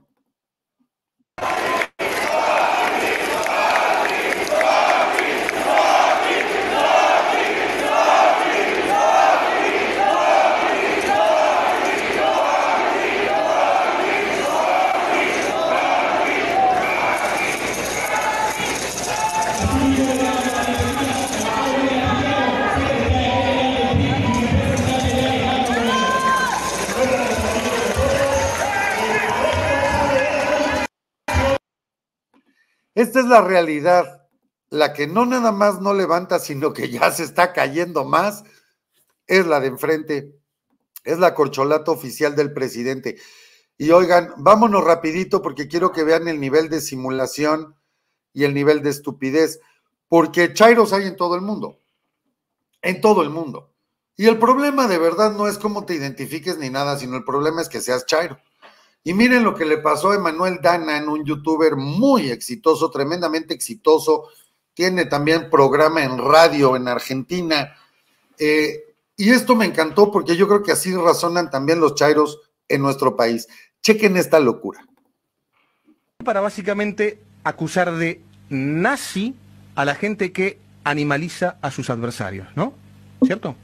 Esta es la realidad, la que no nada más no levanta, sino que ya se está cayendo más, es la de enfrente, es la corcholata oficial del presidente. Y oigan, vámonos rapidito porque quiero que vean el nivel de simulación y el nivel de estupidez, porque Chairos hay en todo el mundo, en todo el mundo. Y el problema de verdad no es cómo te identifiques ni nada, sino el problema es que seas Chairo. Y miren lo que le pasó a Emanuel Danan, un youtuber muy exitoso, tremendamente exitoso. Tiene también programa en radio en Argentina. Eh, y esto me encantó porque yo creo que así razonan también los chairos en nuestro país. Chequen esta locura. Para básicamente acusar de nazi a la gente que animaliza a sus adversarios, ¿no? ¿Cierto?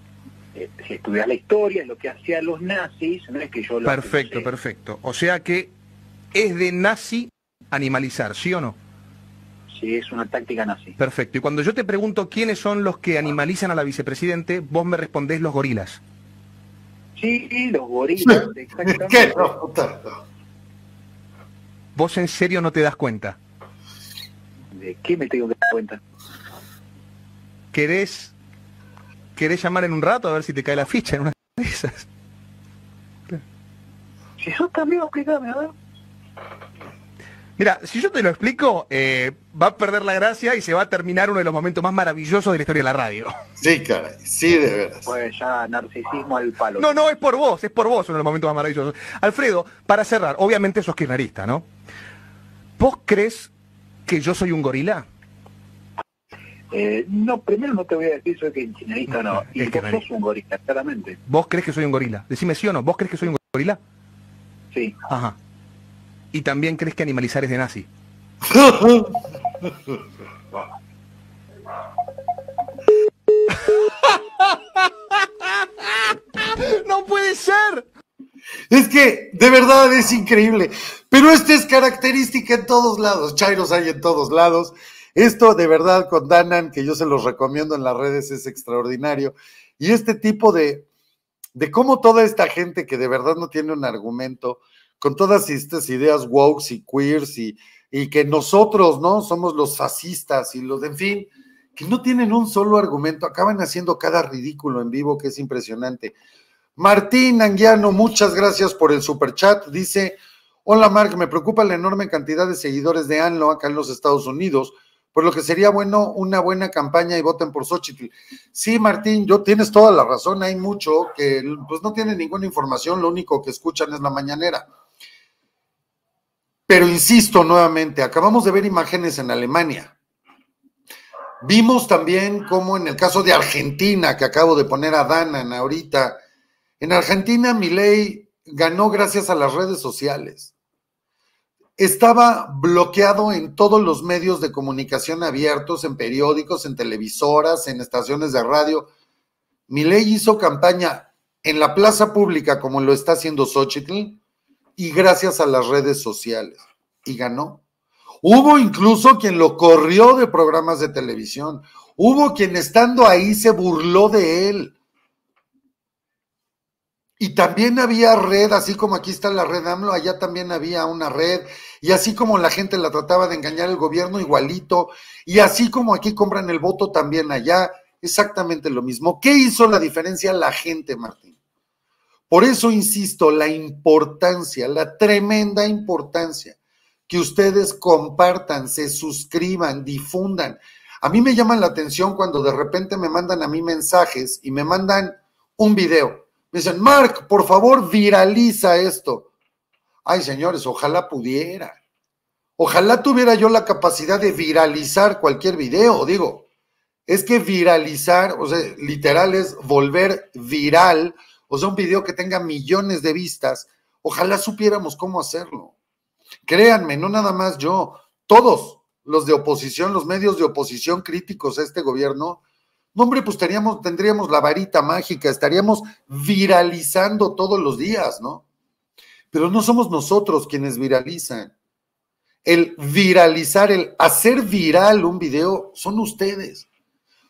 Eh, si estudias la historia, lo que hacían los nazis, no es que yo lo Perfecto, perfecto. O sea que es de nazi animalizar, ¿sí o no? Sí, es una táctica nazi. Perfecto. Y cuando yo te pregunto quiénes son los que animalizan a la vicepresidente, vos me respondés los gorilas. Sí, los gorilas, exactamente. ¿Qué? ¿Vos en serio no te das cuenta? ¿De qué me tengo que dar cuenta? ¿Querés, ¿Querés llamar en un rato a ver si te cae la ficha en una de esas? Si sos también explícame, a ver. Mira, si yo te lo explico, eh, va a perder la gracia y se va a terminar uno de los momentos más maravillosos de la historia de la radio. Sí, caray, sí, de veras. Pues ya narcisismo al palo. No, no, es por vos, es por vos uno de los momentos más maravillosos. Alfredo, para cerrar, obviamente sos kirchnerista, ¿no? ¿Vos crees que yo soy un gorila? Eh, no, primero no te voy a decir soy kirchnerista o no. Y vos sos un gorila, claramente. ¿Vos crees que soy un gorila? Decime sí o no, ¿vos crees que soy un gorila? Sí. Ajá. ¿Y también crees que animalizar es de nazi? ¡No puede ser! Es que de verdad es increíble. Pero esta es característica en todos lados. Chairos hay en todos lados. Esto de verdad con Danan, que yo se los recomiendo en las redes, es extraordinario. Y este tipo de, de cómo toda esta gente que de verdad no tiene un argumento, con todas estas ideas woke y queers y, y que nosotros, ¿no? Somos los fascistas y los, en fin, que no tienen un solo argumento, acaban haciendo cada ridículo en vivo que es impresionante. Martín Anguiano, muchas gracias por el super chat. Dice, hola Mark, me preocupa la enorme cantidad de seguidores de ANLO acá en los Estados Unidos, por lo que sería bueno una buena campaña y voten por Xochitl. Sí, Martín, yo tienes toda la razón, hay mucho que pues no tienen ninguna información, lo único que escuchan es la mañanera. Pero insisto nuevamente, acabamos de ver imágenes en Alemania. Vimos también como en el caso de Argentina, que acabo de poner a Danan ahorita, en Argentina Milei ganó gracias a las redes sociales. Estaba bloqueado en todos los medios de comunicación abiertos, en periódicos, en televisoras, en estaciones de radio. Milei hizo campaña en la plaza pública como lo está haciendo Xochitl, y gracias a las redes sociales. Y ganó. Hubo incluso quien lo corrió de programas de televisión. Hubo quien estando ahí se burló de él. Y también había red, así como aquí está la red AMLO, allá también había una red. Y así como la gente la trataba de engañar el gobierno, igualito. Y así como aquí compran el voto, también allá, exactamente lo mismo. ¿Qué hizo la diferencia la gente, Martín? Por eso insisto, la importancia, la tremenda importancia que ustedes compartan, se suscriban, difundan. A mí me llaman la atención cuando de repente me mandan a mí mensajes y me mandan un video. Me dicen, Mark, por favor, viraliza esto. Ay, señores, ojalá pudiera. Ojalá tuviera yo la capacidad de viralizar cualquier video. Digo, es que viralizar, o sea, literal es volver viral o sea, un video que tenga millones de vistas, ojalá supiéramos cómo hacerlo. Créanme, no nada más yo, todos los de oposición, los medios de oposición críticos a este gobierno, no, hombre, pues tendríamos, tendríamos la varita mágica, estaríamos viralizando todos los días, ¿no? Pero no somos nosotros quienes viralizan. El viralizar, el hacer viral un video, son ustedes.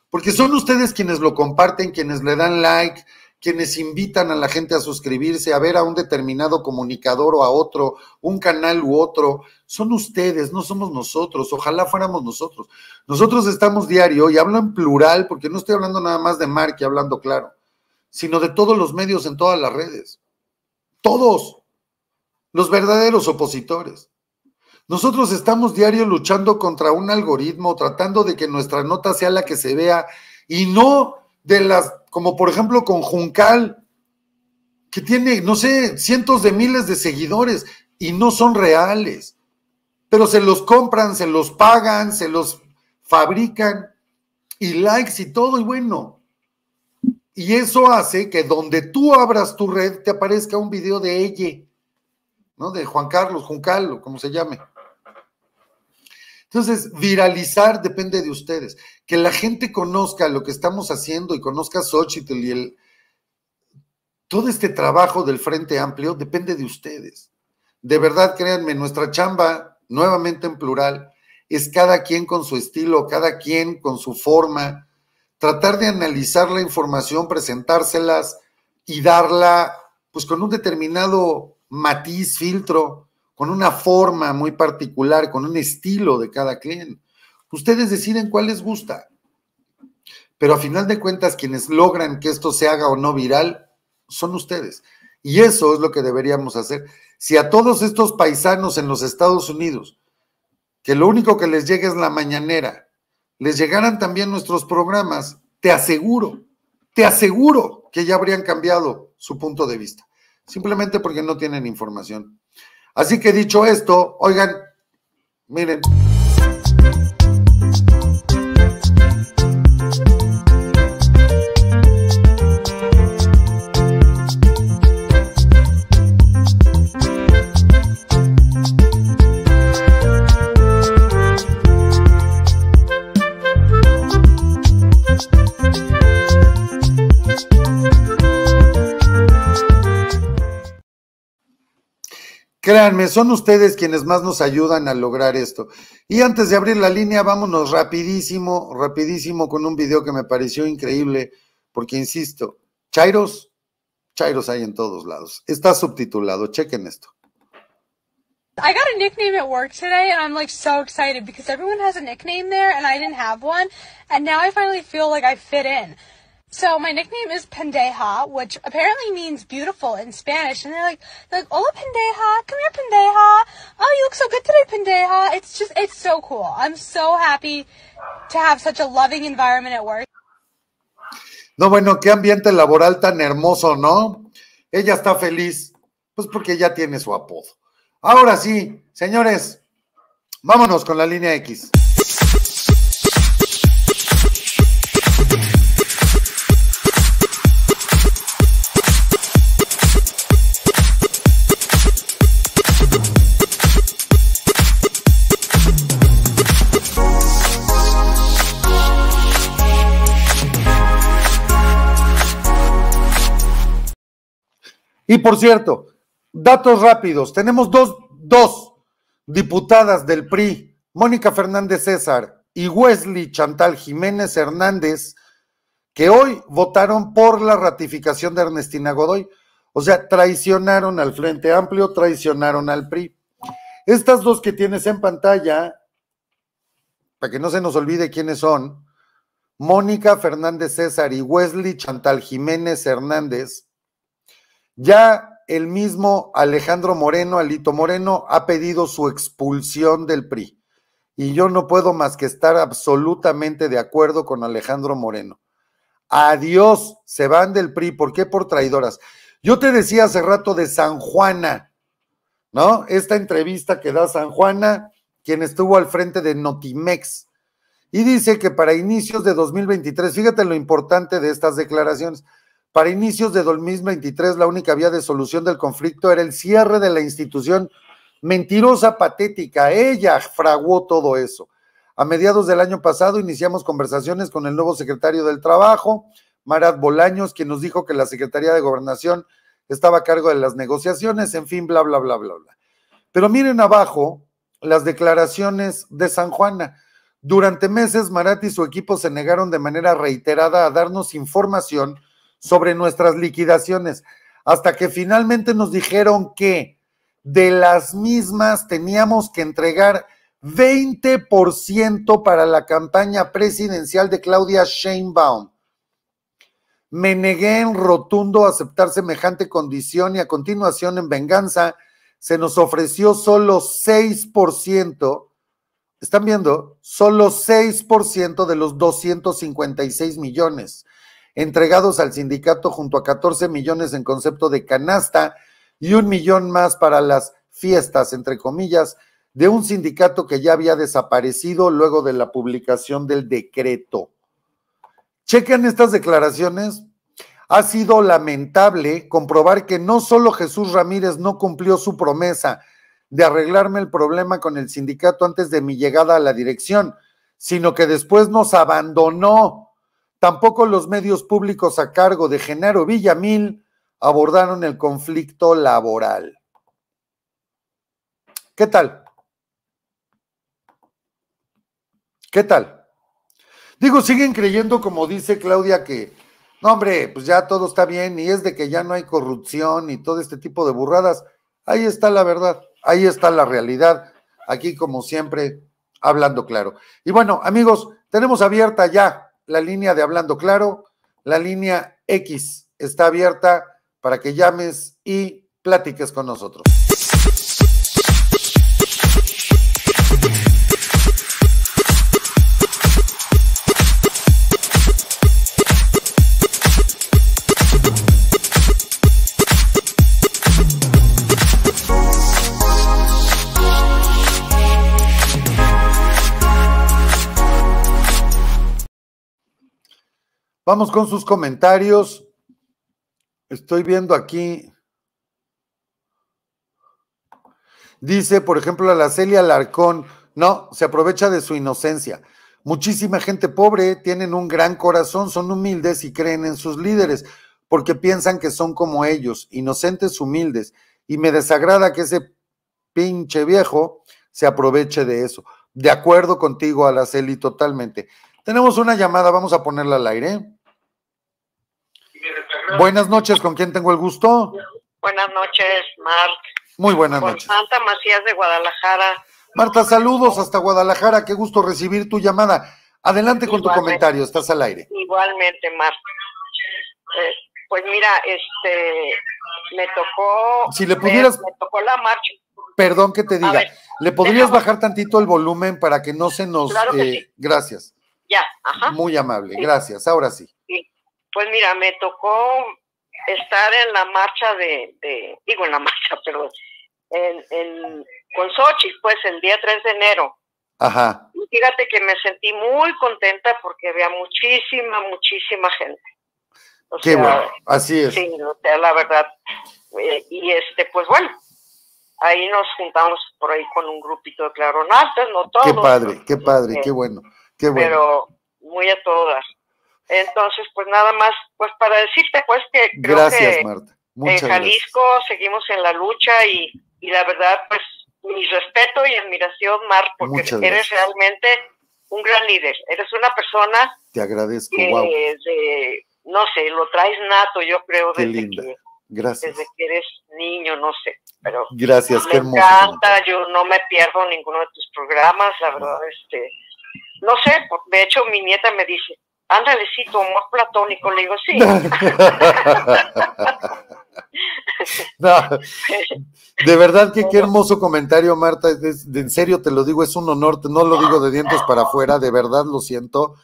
Porque son ustedes quienes lo comparten, quienes le dan like, quienes invitan a la gente a suscribirse, a ver a un determinado comunicador o a otro, un canal u otro, son ustedes, no somos nosotros, ojalá fuéramos nosotros. Nosotros estamos diario y hablo en plural porque no estoy hablando nada más de Mark hablando claro, sino de todos los medios en todas las redes. Todos, los verdaderos opositores. Nosotros estamos diario luchando contra un algoritmo, tratando de que nuestra nota sea la que se vea y no de las como por ejemplo con Juncal, que tiene, no sé, cientos de miles de seguidores y no son reales, pero se los compran, se los pagan, se los fabrican y likes y todo, y bueno. Y eso hace que donde tú abras tu red te aparezca un video de ella, De Juan Carlos, Juncal, o como se llame. Entonces, viralizar depende de ustedes. Que la gente conozca lo que estamos haciendo y conozca Xochitl y el, todo este trabajo del Frente Amplio depende de ustedes. De verdad, créanme, nuestra chamba, nuevamente en plural, es cada quien con su estilo, cada quien con su forma, tratar de analizar la información, presentárselas y darla pues con un determinado matiz, filtro, con una forma muy particular, con un estilo de cada quien, Ustedes deciden cuál les gusta. Pero a final de cuentas, quienes logran que esto se haga o no viral son ustedes. Y eso es lo que deberíamos hacer. Si a todos estos paisanos en los Estados Unidos, que lo único que les llega es la mañanera, les llegaran también nuestros programas, te aseguro, te aseguro que ya habrían cambiado su punto de vista, simplemente porque no tienen información. Así que dicho esto, oigan, miren. Créanme, son ustedes quienes más nos ayudan a lograr esto. Y antes de abrir la línea, vámonos rapidísimo, rapidísimo con un video que me pareció increíble, porque insisto, Chairos, Chairos hay en todos lados. Está subtitulado, chequen esto. I got a nickname at work today and I'm like so excited because everyone has a nickname there and I didn't have one. And now I finally feel like I fit in. So my nickname is Pendeja, which apparently means beautiful in Spanish. And they're like, they're like, hola Pendeja, come here Pendeja. Oh, you look so good today, Pendeja. It's just, it's so cool. I'm so happy to have such a loving environment at work. No, bueno, qué ambiente laboral tan hermoso, ¿no? Ella está feliz, pues porque ya tiene su apodo. Ahora sí, señores, vámonos con la línea X. Y por cierto, datos rápidos. Tenemos dos, dos diputadas del PRI, Mónica Fernández César y Wesley Chantal Jiménez Hernández, que hoy votaron por la ratificación de Ernestina Godoy. O sea, traicionaron al Frente Amplio, traicionaron al PRI. Estas dos que tienes en pantalla, para que no se nos olvide quiénes son, Mónica Fernández César y Wesley Chantal Jiménez Hernández, ya el mismo Alejandro Moreno, Alito Moreno, ha pedido su expulsión del PRI. Y yo no puedo más que estar absolutamente de acuerdo con Alejandro Moreno. Adiós, se van del PRI. ¿Por qué? Por traidoras. Yo te decía hace rato de San Juana, ¿no? Esta entrevista que da San Juana, quien estuvo al frente de Notimex. Y dice que para inicios de 2023, fíjate lo importante de estas declaraciones, para inicios de 2023, la única vía de solución del conflicto era el cierre de la institución mentirosa, patética. Ella fraguó todo eso. A mediados del año pasado iniciamos conversaciones con el nuevo secretario del Trabajo, Marat Bolaños, quien nos dijo que la Secretaría de Gobernación estaba a cargo de las negociaciones, en fin, bla, bla, bla, bla, bla. Pero miren abajo las declaraciones de San Juana. Durante meses, Marat y su equipo se negaron de manera reiterada a darnos información sobre nuestras liquidaciones, hasta que finalmente nos dijeron que de las mismas teníamos que entregar 20% para la campaña presidencial de Claudia Sheinbaum. Me negué en rotundo a aceptar semejante condición y a continuación en venganza se nos ofreció solo 6%, están viendo, solo 6% de los 256 millones entregados al sindicato junto a 14 millones en concepto de canasta y un millón más para las fiestas, entre comillas, de un sindicato que ya había desaparecido luego de la publicación del decreto. Chequen estas declaraciones. Ha sido lamentable comprobar que no solo Jesús Ramírez no cumplió su promesa de arreglarme el problema con el sindicato antes de mi llegada a la dirección, sino que después nos abandonó Tampoco los medios públicos a cargo de Genaro Villamil abordaron el conflicto laboral. ¿Qué tal? ¿Qué tal? Digo, siguen creyendo, como dice Claudia, que, no, hombre, pues ya todo está bien y es de que ya no hay corrupción y todo este tipo de burradas. Ahí está la verdad, ahí está la realidad. Aquí, como siempre, Hablando Claro. Y bueno, amigos, tenemos abierta ya la línea de Hablando Claro, la línea X está abierta para que llames y platiques con nosotros. Vamos con sus comentarios. Estoy viendo aquí. Dice, por ejemplo, a la Celia Larcón, no, se aprovecha de su inocencia. Muchísima gente pobre tienen un gran corazón, son humildes y creen en sus líderes porque piensan que son como ellos, inocentes, humildes. Y me desagrada que ese pinche viejo se aproveche de eso. De acuerdo contigo, Araceli, totalmente. Tenemos una llamada, vamos a ponerla al aire. Buenas noches, ¿con quién tengo el gusto? Buenas noches, Marc. Muy buenas Con noches. Santa Macías de Guadalajara. Marta, saludos hasta Guadalajara, qué gusto recibir tu llamada. Adelante con tu comentario, estás al aire. Igualmente, Marc. Eh, pues mira, este, me tocó. Si le pudieras- Me, tocó la marcha. Perdón que te diga, ver, ¿le podrías bajar tantito el volumen para que no se nos... Claro que eh, sí. Gracias, Ya, ajá. muy amable, Sí. gracias, ahora sí. Sí. Pues mira, me tocó estar en la marcha de, de- digo en la marcha, perdón, en, en, con Xochitl, pues el día 3 de enero. Ajá, Y fíjate que me sentí muy contenta porque había muchísima, muchísima gente. O qué sea, bueno, así es. Sí, o sea, la verdad. Eh, y este, pues bueno, ahí nos juntamos por ahí con un grupito de claronautas, no todos. Qué padre, qué padre, eh, qué bueno, qué bueno. Pero muy a todas. Entonces, pues nada más, pues para decirte, pues que creo Gracias, que Marta, en gracias. Jalisco seguimos en la lucha y, y la verdad, pues mi respeto y admiración, Mar, porque Muchas eres gracias. realmente un gran líder. Eres una persona Te agradezco, que, wow, de- no sé, lo traes nato, yo creo, qué desde linda, que, gracias, desde que eres niño, no sé, pero gracias, me qué hermoso. encanta, yo no me pierdo ninguno de tus programas, la verdad, este, no sé, de hecho mi nieta me dice, ándale, sí, tu amor platónico, le digo, sí. No, de verdad que qué hermoso comentario, Marta. es- de- en serio te lo digo, es un honor, no lo digo de dientes para afuera, de verdad lo siento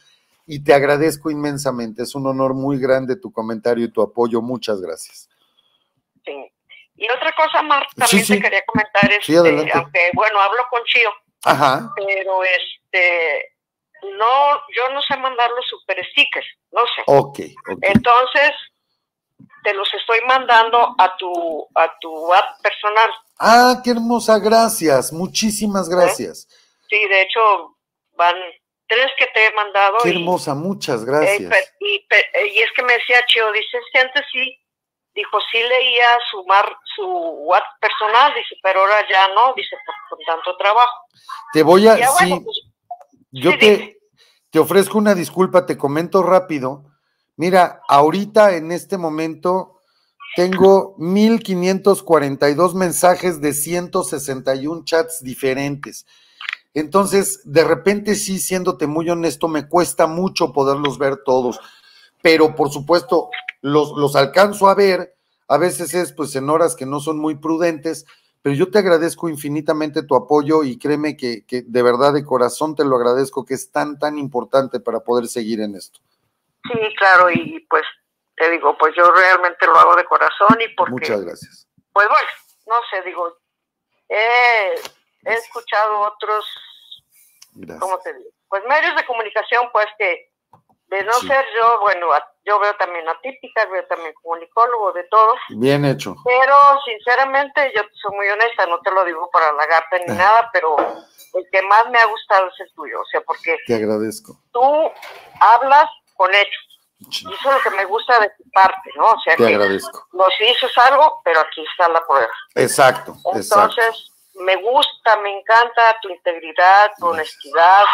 y te agradezco inmensamente. Es un honor muy grande tu comentario y tu apoyo. Muchas gracias. Sí. Y otra cosa, Marta, también sí. te quería comentar, es Sí, adelante. aunque, bueno, hablo con Chío, Ajá, pero este, no, yo no sé mandar los super stickers, no sé. ok, ok. Entonces, te los estoy mandando a tu, a tu app personal. Ah, qué hermosa, gracias, muchísimas gracias. Sí, de hecho, van tres que te he mandado. Qué y- hermosa, muchas eh, gracias. pe- y, eh, y es que me decía Chio, dice, "Sí, antes sí, dijo, sí leía su, mar, su WhatsApp personal, dice, pero ahora ya no, dice, por, con tanto trabajo. Te voy a, Ya, bueno, sí, pues, yo te, te ofrezco una disculpa, te comento rápido. Mira, ahorita en este momento tengo 1542 mensajes de 161 chats diferentes. Entonces, de repente sí, siéndote muy honesto, me cuesta mucho poderlos ver todos, pero por supuesto los, los alcanzo a ver, a veces es pues en horas que no son muy prudentes, pero yo te agradezco infinitamente tu apoyo y créeme que, que de verdad de corazón te lo agradezco, que es tan, tan importante para poder seguir en esto. sí, claro, y pues te digo, pues yo realmente lo hago de corazón y porque, Muchas gracias. pues bueno, no sé, digo, he, he escuchado otros, Gracias. ¿cómo te digo? Pues medios de comunicación, pues que de no Sí. ser yo, bueno, a- yo veo también atípicas, veo también comunicólogo, de todo, Bien hecho. Pero sinceramente, yo soy muy honesta, no te lo digo para halagarte ni nada, pero el que más me ha gustado es el tuyo, o sea, porque Te agradezco. tú hablas con hechos. Y eso es lo que me gusta de tu parte, ¿no? O sea, Te que agradezco. nos dices algo, pero aquí está la prueba. Exacto, exacto. Entonces, me gusta, me encanta tu integridad, tu honestidad,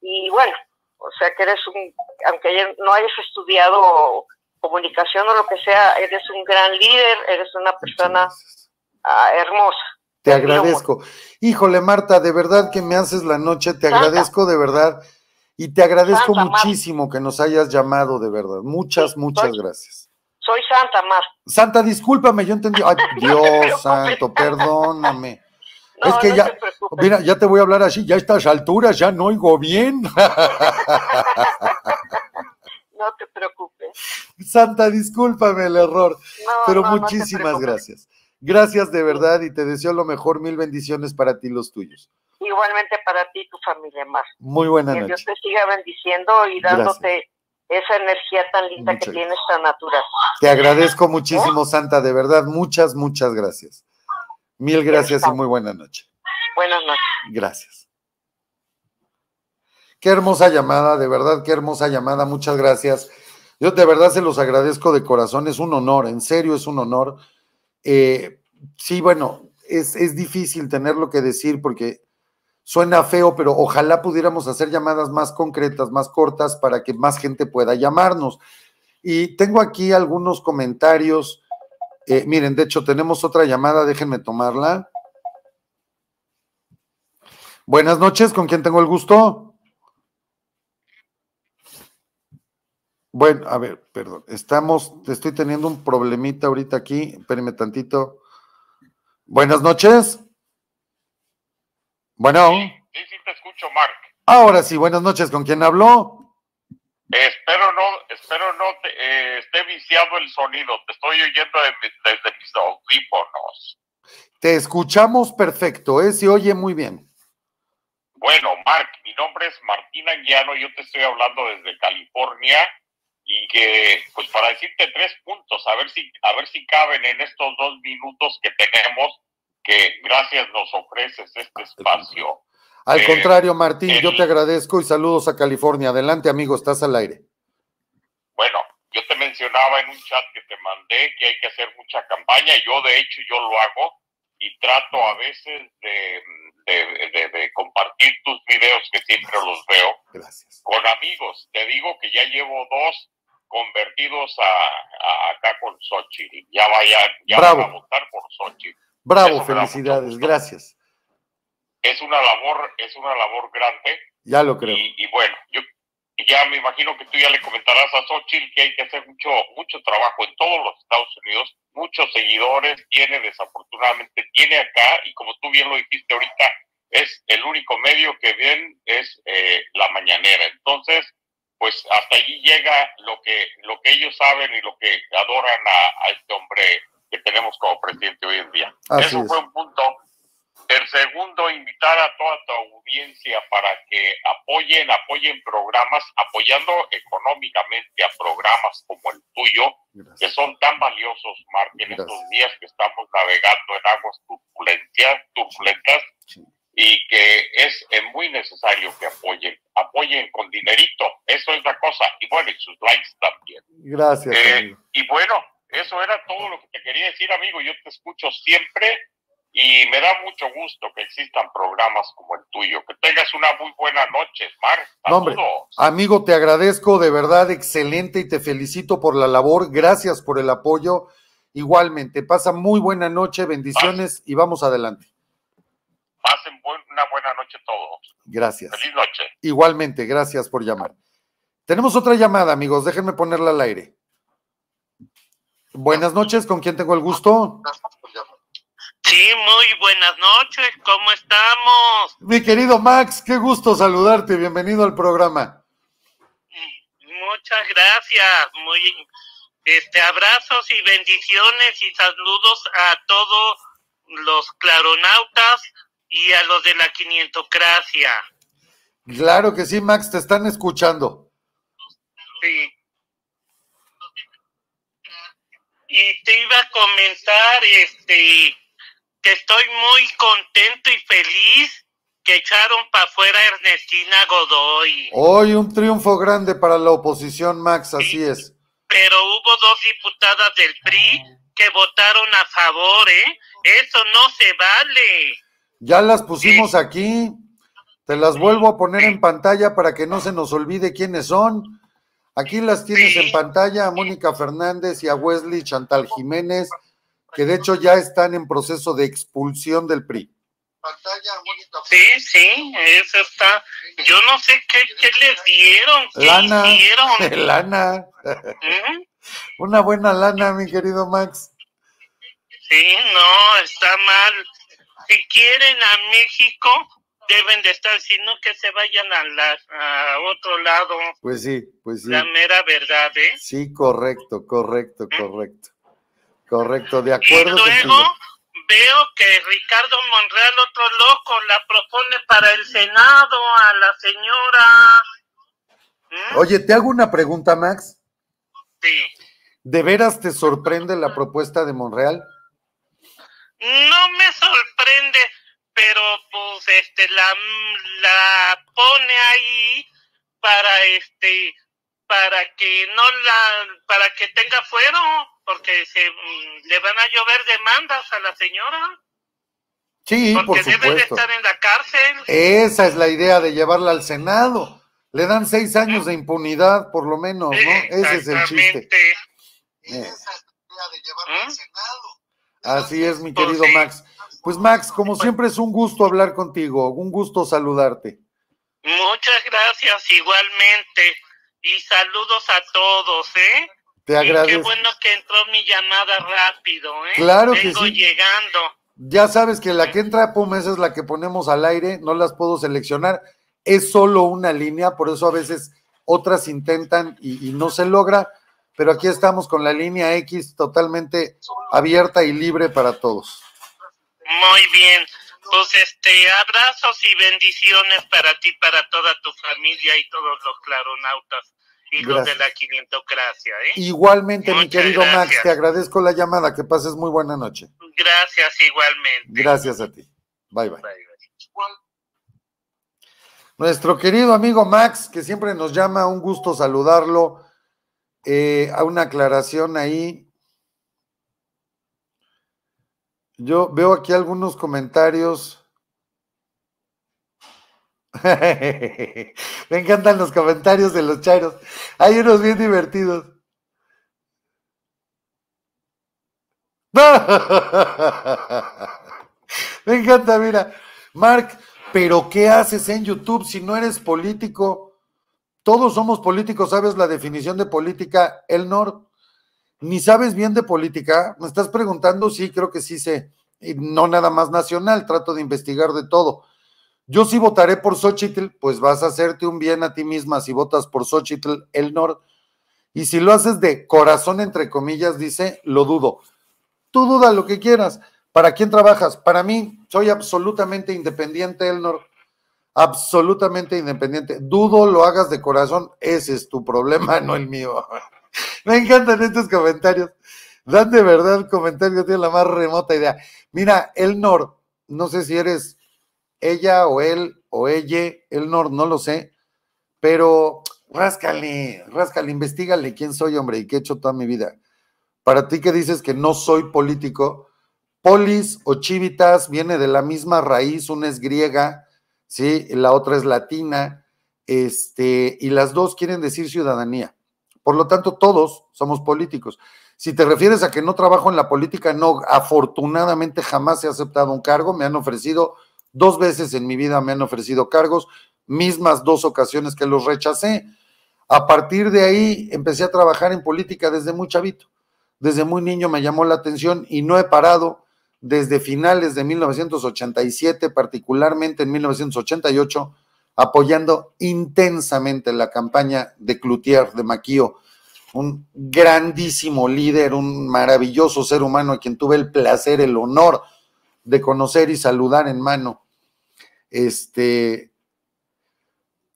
y bueno, o sea, que eres un, aunque no hayas estudiado comunicación o lo que sea, eres un gran líder, eres una persona ah, hermosa. Te agradezco. Híjole, Marta, de verdad que me haces la noche, te agradezco de verdad. Y te agradezco Santa, Marta. muchísimo que nos hayas llamado, de verdad. Muchas, muchas gracias. Soy Santa Mar. Santa, discúlpame, yo entendí. Ay, Dios santo, perdóname. Es que ya, mira, ya te voy a hablar así, ya a estas alturas ya no oigo bien. No te preocupes. Santa, discúlpame el error, No, pero te muchísimas gracias. Gracias de verdad y te deseo lo mejor. Mil bendiciones para ti y los tuyos. Igualmente para ti y tu familia, Mar. Muy buena que Dios te siga bendiciendo y dándote esa energía tan linda que Muchas tienes tan natural. Te agradezco muchísimo, Santa, de verdad. Muchas, muchas gracias. Mil gracias y muy buena noche. Buenas noches. Gracias. Qué hermosa llamada, de verdad, qué hermosa llamada. Muchas gracias. Yo de verdad se los agradezco de corazón. Es un honor, en serio es un honor. Eh, sí, bueno, es, es difícil tenerlo que decir porque suena feo, pero ojalá pudiéramos hacer llamadas más concretas, más cortas, para que más gente pueda llamarnos. Y tengo aquí algunos comentarios. Eh, miren, de hecho, tenemos otra llamada, déjenme tomarla. Buenas noches, ¿con quién tengo el gusto? Bueno, a ver, perdón, estamos, estoy teniendo un problemita ahorita aquí, espérenme tantito. Buenas noches. Bueno, Sí, sí te escucho, Mark. ahora sí, buenas noches, ¿con quién habló? Espero no, espero no te, eh, esté viciado el sonido. Te estoy oyendo de desde mis audífonos. Te escuchamos perfecto, ¿eh? Se oye muy bien. Bueno, Mark, mi nombre es Martín Anguiano, yo te estoy hablando desde California y que, pues para decirte tres puntos, a ver si, a ver si caben en estos dos minutos que tenemos, que gracias nos ofreces este espacio. Al Eh, contrario, Martín, yo te agradezco y saludos a California. Adelante, amigo, estás al aire. Bueno, yo te mencionaba en un chat que te mandé que hay que hacer mucha campaña. Yo, de hecho, yo lo hago y trato a veces de, de- de- de compartir tus videos, que siempre los veo, Gracias. con amigos. Te digo que ya llevo dos convertidos a, a- acá con Xochitl. Ya vaya, ya Bravo. van a votar por Xochitl. Bravo, Eso felicidades, gracias. Es una labor, es una labor grande. Ya lo creo. Y, y bueno, yo ya me imagino que tú ya le comentarás a Xochitl que hay que hacer mucho, mucho trabajo en todos los Estados Unidos, muchos seguidores, tiene desafortunadamente, tiene acá, y como tú bien lo dijiste ahorita, es el único medio que ven es eh, la mañanera. Entonces, pues hasta allí llega lo que, lo que ellos saben y lo que adoran a, a este hombre que tenemos como presidente hoy en día. Así Eso es. fue un punto. El segundo, invitar a toda tu audiencia para que apoyen, apoyen programas, apoyando económicamente a programas como el tuyo, que son tan valiosos, Mark, en estos días que estamos navegando en aguas turbulencias, turbulentas, y que es eh, muy necesario que apoyen, apoyen con dinerito, eso es la cosa, y bueno, y sus likes también. Gracias, Eh, y bueno, eso era todo lo que te quería decir, amigo. Yo te escucho siempre y me da mucho gusto que existan programas como el tuyo. Que tengas una muy buena noche, Mar. No, hombre, amigo, te agradezco de verdad, excelente y te felicito por la labor. Gracias por el apoyo. Igualmente, pasa muy buena noche, bendiciones y vamos adelante. Pasen buen- una buena noche todos. Gracias. Feliz noche. Igualmente, gracias por llamar. Tenemos otra llamada, amigos, déjenme ponerla al aire. Buenas noches, ¿con quién tengo el gusto? Sí, muy buenas noches, ¿cómo estamos? Mi querido Max, qué gusto saludarte, bienvenido al programa. Muchas gracias, muy este abrazos y bendiciones y saludos a todos los claronautas y a los de la quinientocracia. Claro que sí, Max, te están escuchando. Sí. Y te iba a comentar, este, que estoy muy contento y feliz que echaron para afuera a Ernestina Godoy. Hoy un triunfo grande para la oposición, Max, así es. Pero hubo dos diputadas del PRI que votaron a favor, ¿eh? Eso no se vale. Ya las pusimos aquí. Te las vuelvo a poner en pantalla para que no se nos olvide quiénes son. Aquí las tienes en pantalla a Mónica Fernández y a Wesley Chantal Jiménez. Que de hecho ya están en proceso de expulsión del PRI. Sí, sí, eso está. Yo no sé qué, qué les dieron, qué Lana, hicieron. lana. ¿Mm? Una buena lana, mi querido Max. Sí, no, está mal. Si quieren a México, deben de estar, si no que se vayan a, la, a otro lado. Pues sí, pues sí. La mera verdad, ¿eh? Sí, correcto, correcto, correcto. Correcto, de Y acuerdo luego contigo. veo que Ricardo Monreal, otro loco, la propone para el Senado a la señora. Oye, te hago una pregunta, Max. Sí. ¿De veras te sorprende la propuesta de Monreal? No me sorprende, pero pues este la, la pone ahí para este para que no la para que tenga fuero, porque se mm, le van a llover demandas a la señora, Sí, por porque debe de supuesto. estar en la cárcel. Esa es la idea de llevarla al Senado. Le dan seis años de impunidad, por lo menos, ¿no? Ese es el chiste. Eh, Así es, mi querido Max. Pues Max, como siempre es un gusto hablar contigo, un gusto saludarte. Muchas gracias igualmente y saludos a todos, ¿eh? Te Y qué agradezco. bueno que entró mi llamada rápido, ¿eh? Claro que sí. llegando. Ya sabes que la que entra, pum, esa es la que ponemos al aire, no las puedo seleccionar. Es solo una línea, por eso a veces otras intentan y, y no se logra, pero aquí estamos con la línea X totalmente abierta y libre para todos. Muy bien. Pues este, abrazos y bendiciones para ti, para toda tu familia y todos los claronautas, hijos Gracias. de la quinientocracia, ¿eh? Igualmente, mi querido Max, te agradezco la llamada, que pases muy buena noche. Gracias igualmente. Gracias a ti. Bye bye. Nuestro querido amigo Max, que siempre nos llama, un gusto saludarlo. Eh, a una aclaración ahí. Yo veo aquí algunos comentarios. Me encantan los comentarios de los chairos. Hay unos bien divertidos. Me encanta, mira. Mark, pero ¿qué haces en YouTube si no eres político? Todos somos políticos, ¿sabes la definición de política? El Nord. Ni sabes bien de política. Me estás preguntando, sí, creo que sí sé. Y no nada más nacional, trato de investigar de todo. Yo sí votaré por Xochitl, pues vas a hacerte un bien a ti misma si votas por Xochitl, el. Y si lo haces de corazón, entre comillas, dice, lo dudo. Tú duda lo que quieras. ¿Para quién trabajas? Para mí, soy absolutamente independiente, Elnor. Absolutamente independiente. Dudo lo hagas de corazón. Ese es tu problema, no el mío. Me encantan estos comentarios. Dan de verdad comentarios que tienen la más remota idea. Mira, Elnor, no sé si eres ella o él o ella, Elnor, no lo sé, pero ráscale, ráscale, investigale quién soy, hombre, y qué he hecho toda mi vida. Para ti que dices que no soy político, polis o chivitas viene de la misma raíz, una es griega, ¿sí? La otra es latina, este, y las dos quieren decir ciudadanía. Por lo tanto, todos somos políticos. Si te refieres a que no trabajo en la política, no, afortunadamente jamás he aceptado un cargo, me han ofrecido dos veces en mi vida, me han ofrecido cargos, mismas dos ocasiones que los rechacé. A partir de ahí empecé a trabajar en política desde muy chavito. Desde muy niño me llamó la atención y no he parado desde finales de 1987, particularmente en 1988, apoyando intensamente la campaña de Cloutier, de Maquio, un grandísimo líder, un maravilloso ser humano a quien tuve el placer, el honor de conocer y saludar en mano. Este,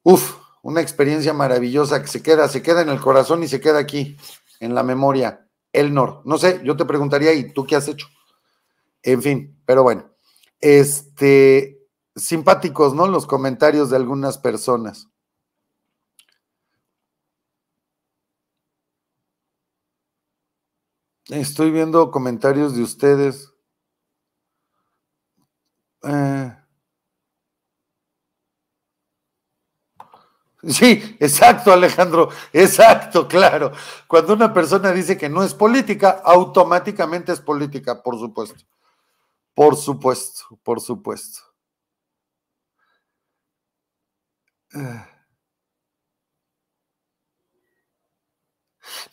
uf, una experiencia maravillosa que se queda, se queda en el corazón y se queda aquí, en la memoria. Elnor, no sé, yo te preguntaría, ¿y tú qué has hecho? En fin, pero bueno, este, simpáticos, ¿no? Los comentarios de algunas personas. Estoy viendo comentarios de ustedes. Eh, Sí, exacto, Alejandro, exacto, claro. Cuando una persona dice que no es política, automáticamente es política, por supuesto. Por supuesto, por supuesto.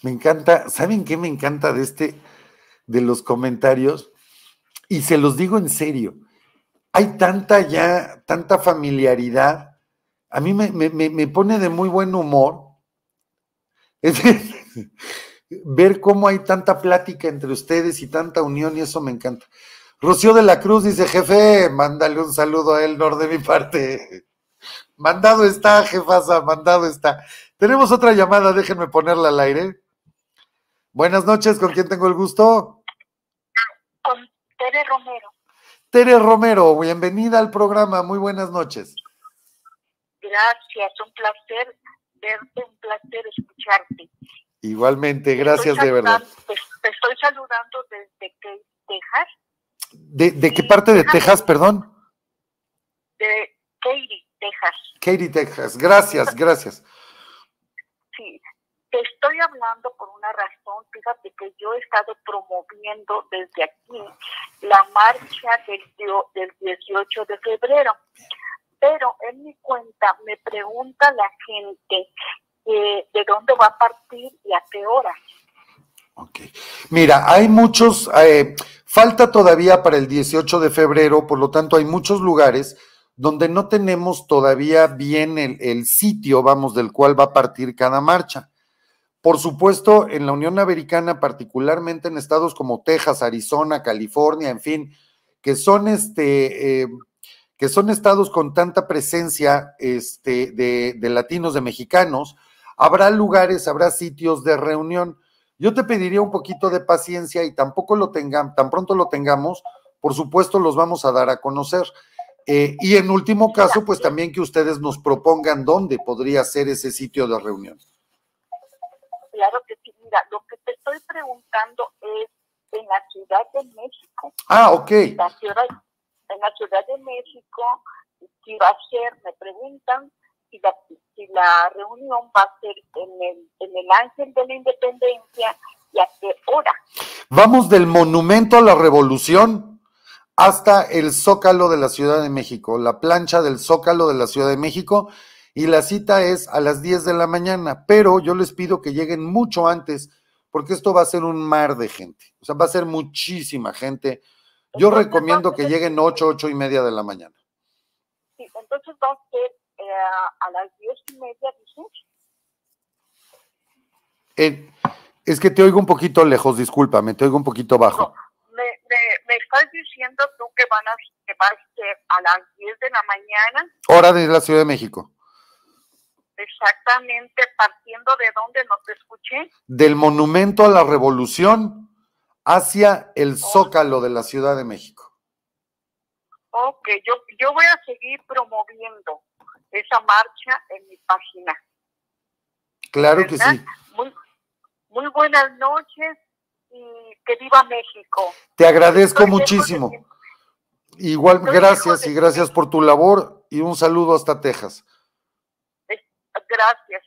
Me encanta, ¿saben qué me encanta de este, de los comentarios? Y se los digo en serio, hay tanta ya, tanta familiaridad a mí me, pone de muy buen humor ver cómo hay tanta plática entre ustedes y tanta unión y eso me encanta. Rocío de la Cruz dice, jefe, mándale un saludo a él, Nor, de mi parte. Mandado está, jefasa, mandado está. Tenemos otra llamada, déjenme ponerla al aire. Buenas noches, ¿con quién tengo el gusto? Con Tere Romero. Tere Romero, bienvenida al programa, muy buenas noches. Gracias, un placer verte, un placer escucharte. Igualmente, gracias de verdad. Te, estoy saludando desde Texas. ¿De, qué parte de Texas, perdón? De Katy, Texas. Katy, Texas. Gracias, gracias. Sí, te estoy hablando por una razón. Fíjate que yo he estado promoviendo desde aquí la marcha del, del 18 de febrero pero en mi cuenta me pregunta la gente eh, de dónde va a partir y a qué hora. Ok. Mira, hay muchos, eh, falta todavía para el 18 de febrero, por lo tanto hay muchos lugares donde no tenemos todavía bien el, el sitio, vamos, del cual va a partir cada marcha. Por supuesto, en la Unión Americana, particularmente en estados como Texas, Arizona, California, en fin, que son este, eh, que son estados con tanta presencia este, de, latinos, de mexicanos, habrá lugares, habrá sitios de reunión. Yo te pediría un poquito de paciencia y tampoco lo tengamos, tan pronto lo tengamos, por supuesto los vamos a dar a conocer. Eh, y en último caso, pues también que ustedes nos propongan dónde podría ser ese sitio de reunión. Claro que sí, mira, lo que te estoy preguntando es en la Ciudad de México. Ah, ok. La ciudad, en la Ciudad de México, si va a ser, me preguntan, si la, reunión va a ser en el, en el Ángel de la Independencia y a qué hora. Vamos del Monumento a la Revolución hasta el Zócalo de la Ciudad de México, la plancha del Zócalo de la Ciudad de México, y la cita es a las 10 de la mañana, pero yo les pido que lleguen mucho antes, porque esto va a ser un mar de gente, o sea, va a ser muchísima gente yo recomiendo que lleguen 8, 8 y media de la mañana. Sí, entonces va a ser eh, a las 10 y media, dices. Eh, es que te oigo un poquito lejos, discúlpame, te oigo un poquito bajo. me, me, estás diciendo tú que, van a, que va a ser a las 10 de la mañana. Hora de la Ciudad de México. Exactamente, partiendo de dónde no te escuché. Del Monumento a la Revolución hacia el Zócalo de la Ciudad de México. Ok, yo, yo voy a seguir promoviendo esa marcha en mi página. Claro que sí. Muy, muy buenas noches y que viva México. Te agradezco muchísimo. Igual, gracias y gracias por tu labor y un saludo hasta Texas. Gracias.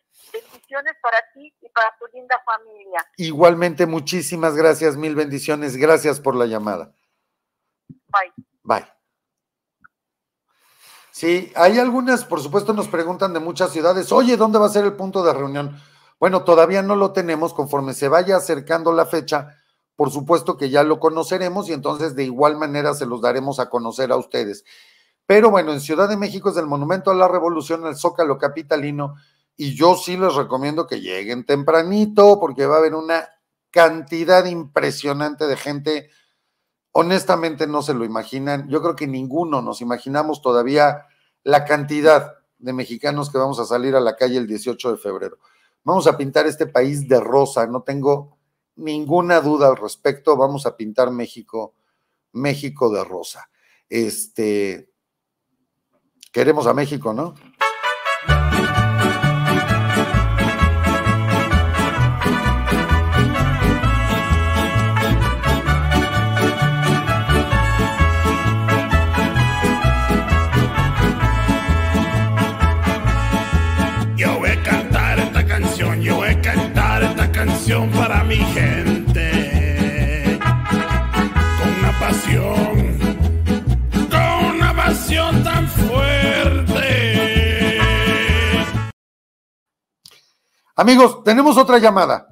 Bendiciones para ti y para tu linda familia. Igualmente, muchísimas gracias, mil bendiciones. Gracias por la llamada. Bye. Bye. Sí, hay algunas, por supuesto, nos preguntan de muchas ciudades, oye, ¿dónde va a ser el punto de reunión? Bueno, todavía no lo tenemos, conforme se vaya acercando la fecha, por supuesto que ya lo conoceremos y entonces de igual manera se los daremos a conocer a ustedes. Pero bueno, en Ciudad de México es el Monumento a la Revolución, el Zócalo Capitalino, y yo sí les recomiendo que lleguen tempranito porque va a haber una cantidad impresionante de gente. Honestamente no se lo imaginan. Yo creo que ninguno nos imaginamos todavía la cantidad de mexicanos que vamos a salir a la calle el 18 de febrero. Vamos a pintar este país de rosa, no tengo ninguna duda al respecto. Vamos a pintar México, México de rosa. Este, queremos a México, ¿no? Amigos, tenemos otra llamada.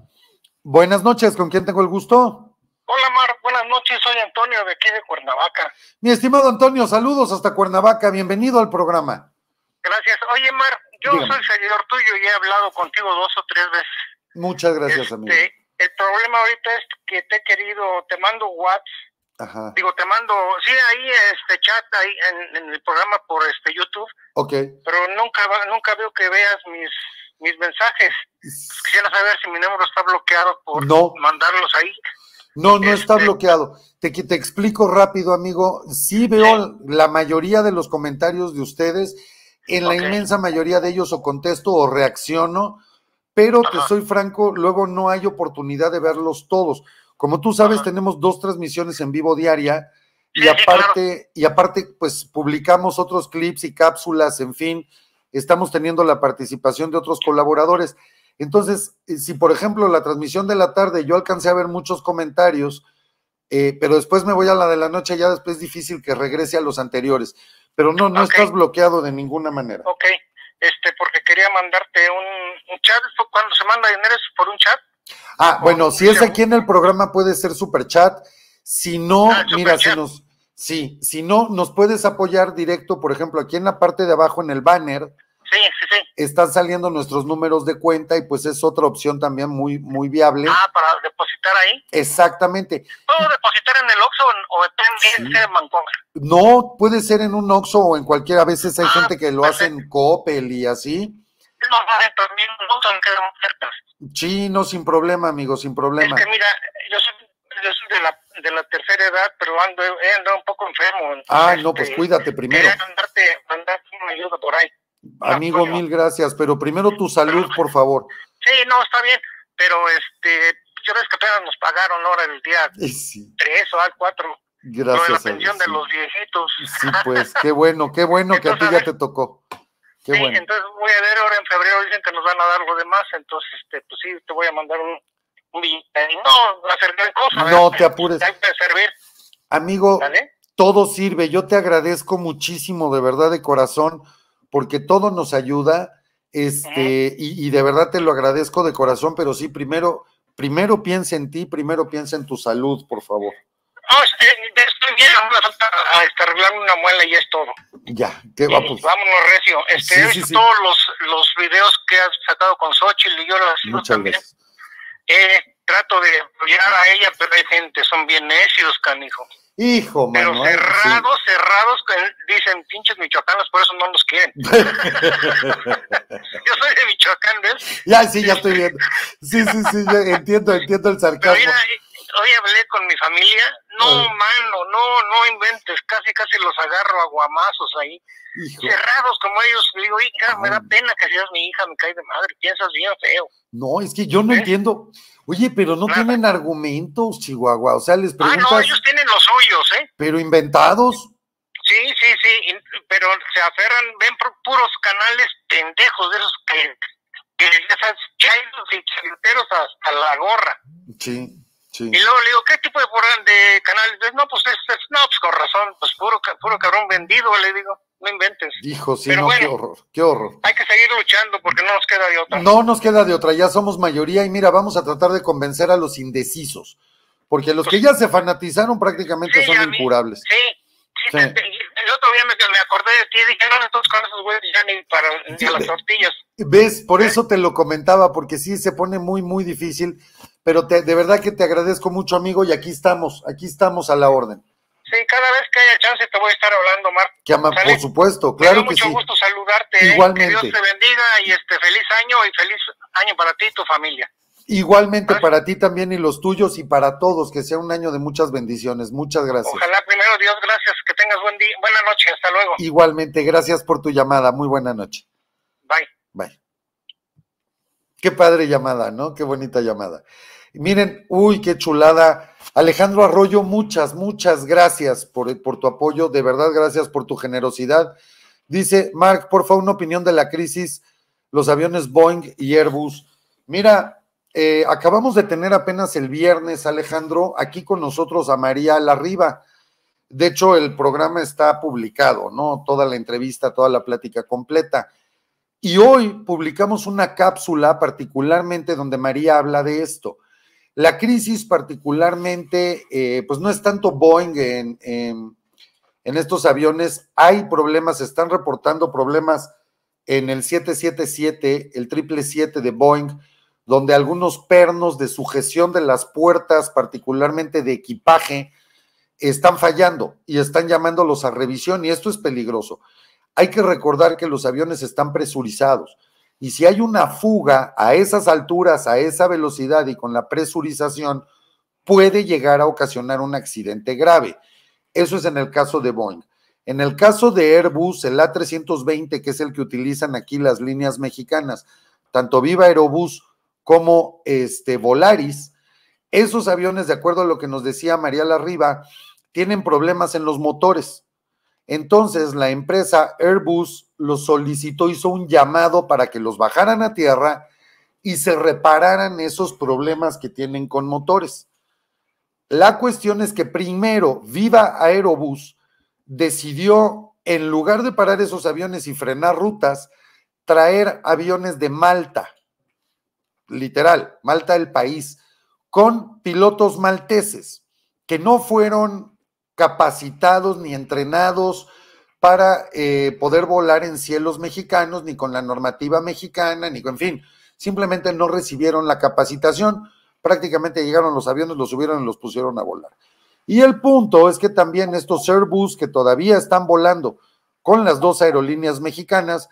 Buenas noches, ¿con quién tengo el gusto? Hola Mar, buenas noches, soy Antonio de aquí de Cuernavaca. Mi estimado Antonio, saludos hasta Cuernavaca, bienvenido al programa. Gracias. Oye Mar, yo Dígame. soy seguidor tuyo y he hablado contigo dos o tres veces. Muchas gracias, amigo. Este, el problema ahorita es que te he querido, te mando WhatsApp, Ajá, digo, te mando, sí, ahí este chat, ahí en, en el programa por este YouTube, ok. pero nunca nunca veo que veas mis mis mensajes. Pues quisiera saber si mi número está bloqueado por No. mandarlos ahí. No, no está Este- bloqueado. Te, te explico rápido, amigo. Sí veo la mayoría de los comentarios de ustedes. En la inmensa mayoría de ellos o contesto o reacciono, pero te soy franco, luego no hay oportunidad de verlos todos. Como tú sabes, tenemos dos transmisiones en vivo diaria y aparte, y aparte, pues publicamos otros clips y cápsulas, en fin, estamos teniendo la participación de otros colaboradores. Entonces, eh, si por ejemplo la transmisión de la tarde yo alcancé a ver muchos comentarios, eh, pero después me voy a la de la noche, ya después es difícil que regrese a los anteriores. Pero no, no estás bloqueado de ninguna manera. Ok, este, porque quería mandarte un, un chat. ¿Fue Cuando se manda dinero por un chat. Ah, bueno, si es aquí en el programa puede ser super chat. Si no, mira, si nos, sí, si no, nos puedes apoyar directo, por ejemplo, aquí en la parte de abajo en el banner Sí, sí, sí. están saliendo nuestros números de cuenta y pues es otra opción también muy, muy viable. Ah, para depositar ahí. Exactamente. ¿Puedo depositar en el Oxxo o, o también en? No, puede ser en un Oxxo o en cualquier, a veces hay gente que lo hace en Coppel y así. No, también en Oxxo me quedan cerca. Sí, no, sin problema, amigo, sin problema. Es que mira, yo soy, yo soy de, la, de la tercera edad, pero ando, he andado un poco enfermo. entonces, Ah, no, pues este, cuídate primero. Mandarte, mandarte una ayuda por ahí. Amigo, mil gracias, pero primero tu salud, por favor. Sí, no, está bien, pero este, yo ves que apenas nos pagaron ahora el día Eh, Sí, 3 o al 4. Lo de la gracias. pensión Dios, de sí. los viejitos. Sí, pues, qué bueno, qué bueno que a ti ya te tocó. Qué sí, bueno. entonces voy a ver ahora en febrero, dicen que nos van a dar lo demás, entonces, este, pues sí, te voy a mandar un, un billete. No ser gran cosa. No ¿verdad? te apures. Hay que servir. Amigo, todo sirve. Yo te agradezco muchísimo, de verdad, de corazón, porque todo nos ayuda. Este, y, y de verdad te lo agradezco de corazón, pero sí, primero, primero piensa en ti, primero piensa en tu salud, por favor. No, este, estoy bien, me falta arreglar una muela y es todo. Ya, qué va, pues. Vámonos, Recio. Este, Sí, he visto sí. todos los, los videos que has sacado con Xochitl y yo las sigo también. Eh, trato de apoyar a ella, pero hay gente, son bien necios, canijo. Hijo, Pero sí. cerrados, cerrados, dicen pinches michoacanos, por eso no los quieren. Yo soy de Michoacán, ¿ves? Ya, sí, ya estoy viendo. Sí, sí, sí, entiendo, entiendo el Pero sarcasmo. mira, hoy hablé con mi familia. No, mano, no, no inventes. Casi, casi los agarro a guamazos ahí. Hijo. Cerrados como ellos. Digo, hija, me da pena que seas mi hija, me cae de madre. Piensas bien feo. No, es que yo no entiendo. Oye, pero no tienen argumentos, Chihuahua. O sea, les Ah, preguntas, no, ellos tienen los suyos, ¿eh? pero inventados. Sí, sí, sí, pero se aferran, ven pu- puros canales pendejos de esos que, que chayoteros hasta la gorra. Sí, sí. Y luego le digo, ¿qué tipo de, de canales? ves? No, pues es, es- no, pues con razón, pues puro, puro cabrón vendido, le digo, no inventes. Hijo, sí, Pero no, qué bueno. horror, qué horror. Hay que seguir luchando porque no nos queda de otra. No nos queda de otra, ya somos mayoría y mira, vamos a tratar de convencer a los indecisos, porque los que ya se fanatizaron prácticamente Sí, son mí- incurables. Sí, sí, Sí. te- te- el otro día me, me acordé de ti y dije, no, entonces con esos güeyes ya ni para ni a las tortillas. ¿Ves? Por eso te lo comentaba, porque sí se pone muy, muy difícil, pero te- de verdad que te agradezco mucho, amigo, y aquí estamos, aquí estamos a la orden. Sí, cada vez que haya chance te voy a estar hablando, Mar. Que ama- ¿Sale? por supuesto, claro que mucho sí. gusto saludarte. ¿eh? Igualmente. Que Dios te bendiga y este feliz año y feliz año para ti y tu familia. Igualmente para ti también y los tuyos y para todos, que sea un año de muchas bendiciones. Muchas gracias. Ojalá primero Dios, gracias, que tengas buen día, buena noche, hasta luego. Igualmente, gracias por tu llamada. Muy buena noche. Bye. Bye. Qué padre llamada, ¿no? Qué bonita llamada. Miren, uy, qué chulada. Alejandro Arroyo, muchas, muchas gracias por, por tu apoyo. De verdad, gracias por tu generosidad. Dice, Mark, por favor, una opinión de la crisis, los aviones Boeing y Airbus. Mira, eh, acabamos de tener apenas el viernes, Alejandro, aquí con nosotros a María Larriba. De hecho, el programa está publicado, ¿no? Toda la entrevista, toda la plática completa. Y hoy publicamos una cápsula particularmente donde María habla de esto. La crisis particularmente, eh, pues no es tanto Boeing en, en, estos aviones, hay problemas, se están reportando problemas en el 777, el 777 de Boeing, donde algunos pernos de sujeción de las puertas, particularmente de equipaje, están fallando y están llamándolos a revisión y esto es peligroso. Hay que recordar que los aviones están presurizados y si hay una fuga a esas alturas, a esa velocidad y con la presurización, puede llegar a ocasionar un accidente grave. Eso es en el caso de Boeing. En el caso de Airbus, el A320, que es el que utilizan aquí las líneas mexicanas, tanto Viva Aerobús como este Volaris, esos aviones, de acuerdo a lo que nos decía María Larriba, tienen problemas en los motores. Entonces la empresa Airbus los solicitó, hizo un llamado para que los bajaran a tierra y se repararan esos problemas que tienen con motores. La cuestión es que primero Viva Aerobus decidió, en lugar de parar esos aviones y frenar rutas, traer aviones de Malta literal, Malta el país, con pilotos malteses que no fueron capacitados ni entrenados para eh, poder volar en cielos mexicanos, ni con la normativa mexicana, ni con, en fin, simplemente no recibieron la capacitación, prácticamente llegaron los aviones, los subieron y los pusieron a volar. Y el punto es que también estos Airbus que todavía están volando con las dos aerolíneas mexicanas,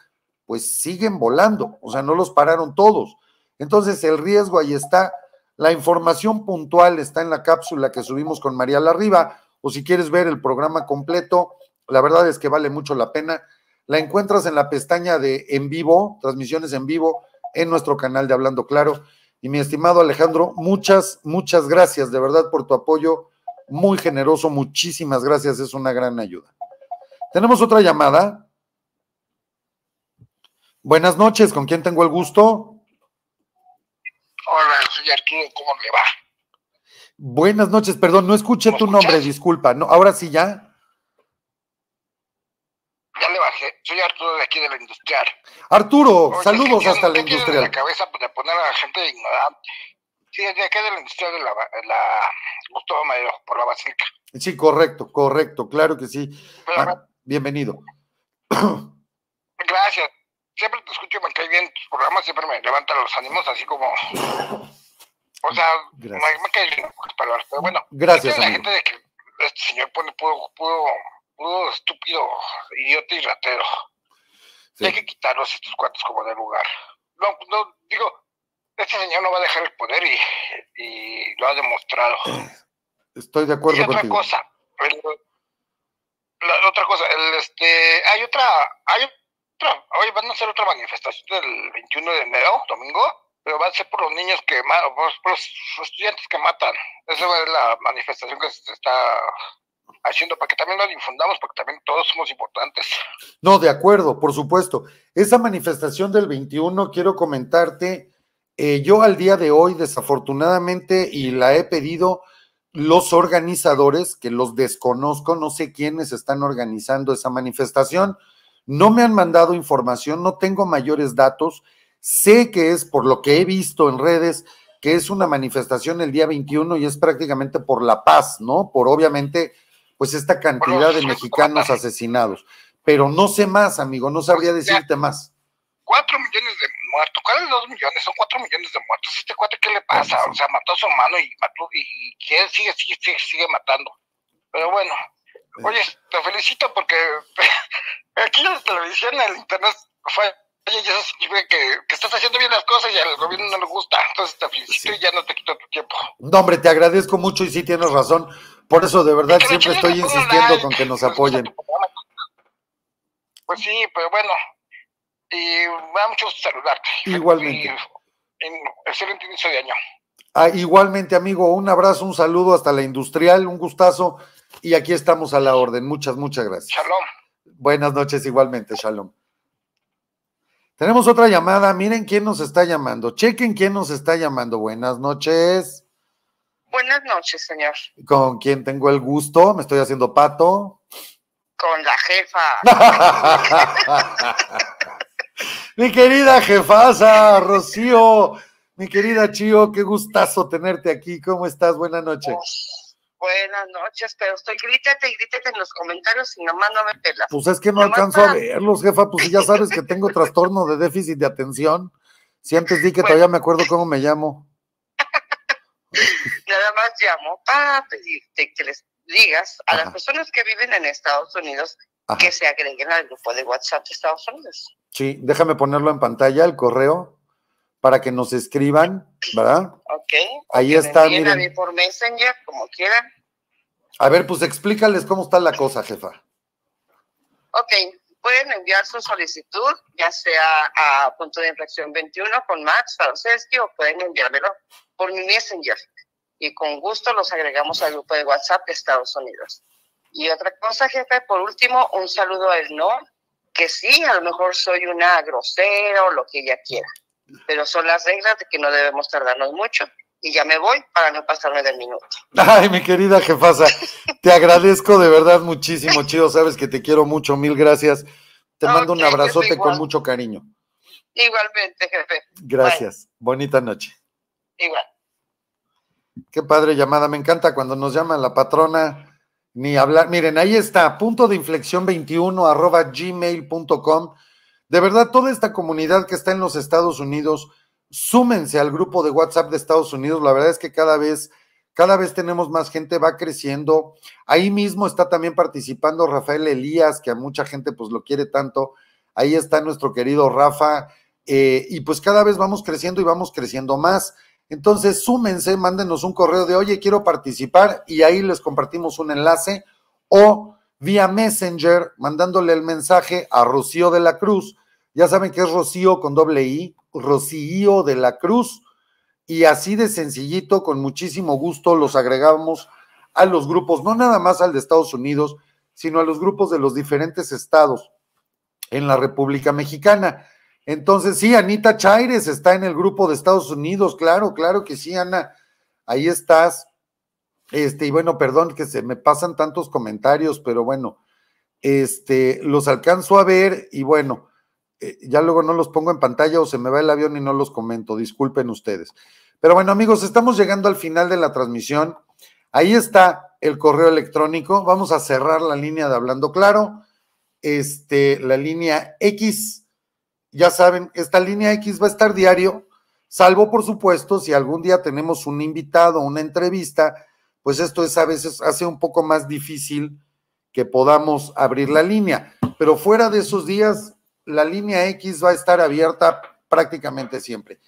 pues siguen volando, o sea, no los pararon todos. Entonces, el riesgo ahí está. La información puntual está en la cápsula que subimos con María Larriba, o si quieres ver el programa completo, la verdad es que vale mucho la pena. La encuentras en la pestaña de en vivo, transmisiones en vivo, en nuestro canal de Hablando Claro. Y mi estimado Alejandro, muchas, muchas gracias de verdad por tu apoyo, muy generoso, muchísimas gracias, es una gran ayuda. Tenemos otra llamada. Buenas noches, ¿con quién tengo el gusto? Hola, soy Arturo, ¿cómo le va? Buenas noches, perdón, no escuché tu nombre, disculpa. No, ahora sí ya. Ya le bajé, soy Arturo de aquí de la industrial. Arturo, saludos hasta la industrial. la cabeza de poner a la gente ignorante. Sí, de aquí de la industrial de la, la Gustavo Madero, por la Basílica. Sí, correcto, correcto, claro que sí. Ah, bienvenido. Gracias siempre te escucho y me cae bien tus programas, siempre me levantan los ánimos, así como. O sea, me, me, bien palabras, pero bueno. Gracias. La gente de que este señor pone puro, puro, puro estúpido, idiota y ratero. hay que quitarlos estos cuantos como de lugar. No, no, digo, este señor no va a dejar el poder y, y lo ha demostrado. Estoy de acuerdo y otra cosa, la, otra cosa, el, este, hay otra, hay Hoy van a hacer otra manifestación del 21 de enero, domingo, pero va a ser por los niños que por los estudiantes que matan. Esa es la manifestación que se está haciendo para que también lo difundamos, porque también todos somos importantes. No, de acuerdo, por supuesto. Esa manifestación del 21, quiero comentarte, eh, yo al día de hoy, desafortunadamente, y la he pedido, los organizadores, que los desconozco, no sé quiénes están organizando esa manifestación, no me han mandado información, no tengo mayores datos. Sé que es por lo que he visto en redes, que es una manifestación el día 21 y es prácticamente por la paz, ¿no? Por obviamente, pues esta cantidad de mexicanos asesinados. Pero no sé más, amigo, no sabría decirte más. Cuatro millones de muertos, ¿cuáles dos millones? Son cuatro millones de muertos. ¿Este cuate qué le pasa? O sea, mató a su hermano y mató, y, sigue, sigue, sigue, sigue matando. Pero bueno, oye, te felicito porque aquí en la televisión, en el internet, fue, oye, eso significa que, que, estás haciendo bien las cosas y al gobierno no le gusta. Entonces te felicito y ya no te quito tu tiempo. No, hombre, te agradezco mucho y sí tienes razón. Por eso, de verdad, siempre estoy insistiendo con que nos apoyen. Pues sí, pero bueno. Y me da mucho saludarte. Igualmente. Y, excelente inicio de año. Ah, igualmente, amigo, un abrazo, un saludo hasta la industrial, un gustazo. Y aquí estamos a la orden. Muchas, muchas gracias. Shalom. Buenas noches igualmente, Shalom. Tenemos otra llamada. Miren quién nos está llamando. Chequen quién nos está llamando. Buenas noches. Buenas noches, señor. ¿Con quién tengo el gusto? Me estoy haciendo pato. Con la jefa. mi querida jefasa, Rocío. Mi querida Chío, qué gustazo tenerte aquí. ¿Cómo estás? Buenas noches. Buenas noches, pero estoy grítate y grítate en los comentarios y nomás no me pelas. Pues es que no alcanzo a verlos, jefa, pues ya sabes que tengo trastorno de déficit de atención. Si antes di que todavía me acuerdo cómo me llamo. Nada más llamo para pedirte que les digas a las personas que viven en Estados Unidos que se agreguen al grupo de WhatsApp de Estados Unidos. Sí, déjame ponerlo en pantalla, el correo, para que nos escriban, ¿verdad? Ok. Ahí está, miren. A mí por Messenger, como quieran. A ver, pues explícales cómo está la cosa, jefa. Ok, pueden enviar su solicitud, ya sea a punto de inflexión 21 con Max Faroseschi o pueden enviármelo por mi Messenger. Y con gusto los agregamos al grupo de WhatsApp de Estados Unidos. Y otra cosa, jefe, por último, un saludo a él, ¿no? Que sí, a lo mejor soy una grosera o lo que ella quiera, pero son las reglas de que no debemos tardarnos mucho y ya me voy para no pasarme del minuto. Ay, mi querida jefasa, te agradezco de verdad muchísimo, chido, sabes que te quiero mucho, mil gracias. Te mando un abrazote con mucho cariño. Igualmente, jefe. Gracias. Bonita noche. Igual. Qué padre llamada, me encanta cuando nos llama la patrona, ni hablar. Miren, ahí está, punto de inflexión 21 arroba gmail.com. De verdad, toda esta comunidad que está en los Estados Unidos, súmense al grupo de WhatsApp de Estados Unidos. La verdad es que cada vez, cada vez tenemos más gente, va creciendo. Ahí mismo está también participando Rafael Elías, que a mucha gente pues lo quiere tanto. Ahí está nuestro querido Rafa. Eh, y pues cada vez vamos creciendo y vamos creciendo más. Entonces, súmense, mándenos un correo de, oye, quiero participar y ahí les compartimos un enlace o vía Messenger, mandándole el mensaje a Rocío de la Cruz. Ya saben que es Rocío con doble I, Rocío de la Cruz. Y así de sencillito, con muchísimo gusto, los agregamos a los grupos, no nada más al de Estados Unidos, sino a los grupos de los diferentes estados en la República Mexicana. Entonces, sí, Anita Chaires está en el grupo de Estados Unidos, claro, claro que sí, Ana, ahí estás. Este, y bueno, perdón que se me pasan tantos comentarios, pero bueno, este, los alcanzo a ver y bueno, eh, ya luego no los pongo en pantalla o se me va el avión y no los comento, disculpen ustedes. Pero bueno, amigos, estamos llegando al final de la transmisión. Ahí está el correo electrónico. Vamos a cerrar la línea de Hablando Claro. Este, la línea X, ya saben, esta línea X va a estar diario, salvo por supuesto si algún día tenemos un invitado, una entrevista, pues esto es a veces hace un poco más difícil que podamos abrir la línea. Pero fuera de esos días, la línea X va a estar abierta prácticamente siempre.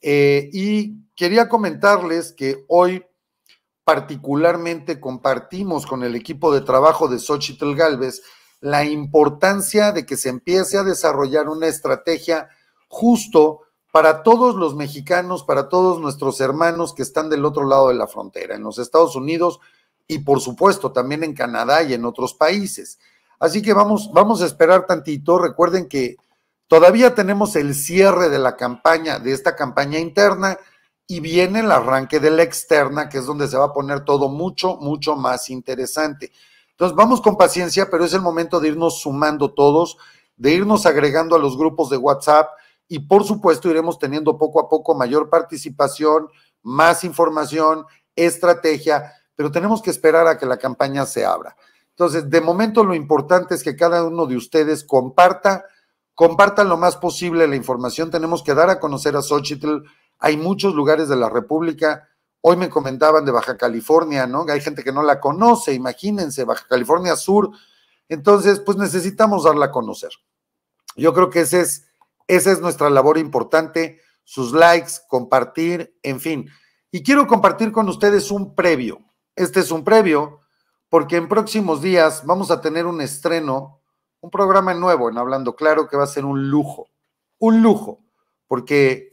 Eh, y quería comentarles que hoy particularmente compartimos con el equipo de trabajo de Xochitl Galvez la importancia de que se empiece a desarrollar una estrategia justo para todos los mexicanos, para todos nuestros hermanos que están del otro lado de la frontera, en los Estados Unidos y por supuesto también en Canadá y en otros países. Así que vamos, vamos a esperar tantito. Recuerden que todavía tenemos el cierre de la campaña, de esta campaña interna, y viene el arranque de la externa, que es donde se va a poner todo mucho, mucho más interesante. Entonces, vamos con paciencia, pero es el momento de irnos sumando todos, de irnos agregando a los grupos de WhatsApp y por supuesto iremos teniendo poco a poco mayor participación, más información, estrategia, pero tenemos que esperar a que la campaña se abra. Entonces, de momento lo importante es que cada uno de ustedes comparta, compartan lo más posible la información. Tenemos que dar a conocer a Xochitl. Hay muchos lugares de la República. Hoy me comentaban de Baja California, ¿no? Hay gente que no la conoce, imagínense, Baja California Sur. Entonces, pues necesitamos darla a conocer. Yo creo que esa es nuestra labor importante, sus likes, compartir, en fin. Y quiero compartir con ustedes un previo. Este es un previo porque en próximos días vamos a tener un estreno, un programa nuevo en Hablando Claro que va a ser un lujo, un lujo, porque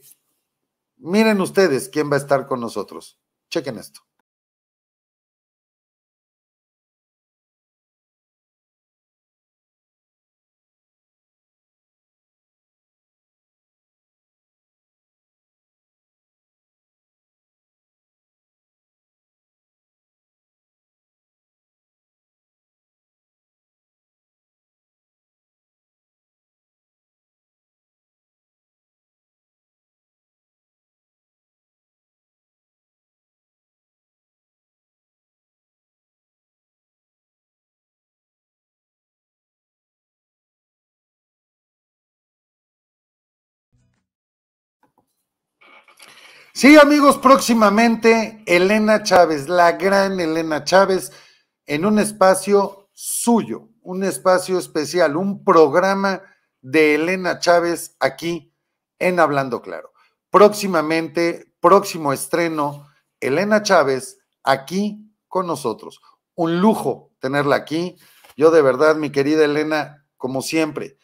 miren ustedes quién va a estar con nosotros. Chequen esto. Sí, amigos, próximamente Elena Chávez, la gran Elena Chávez, en un espacio suyo, un espacio especial, un programa de Elena Chávez aquí en Hablando Claro. Próximamente, próximo estreno, Elena Chávez aquí con nosotros. Un lujo tenerla aquí. Yo de verdad, mi querida Elena, como siempre,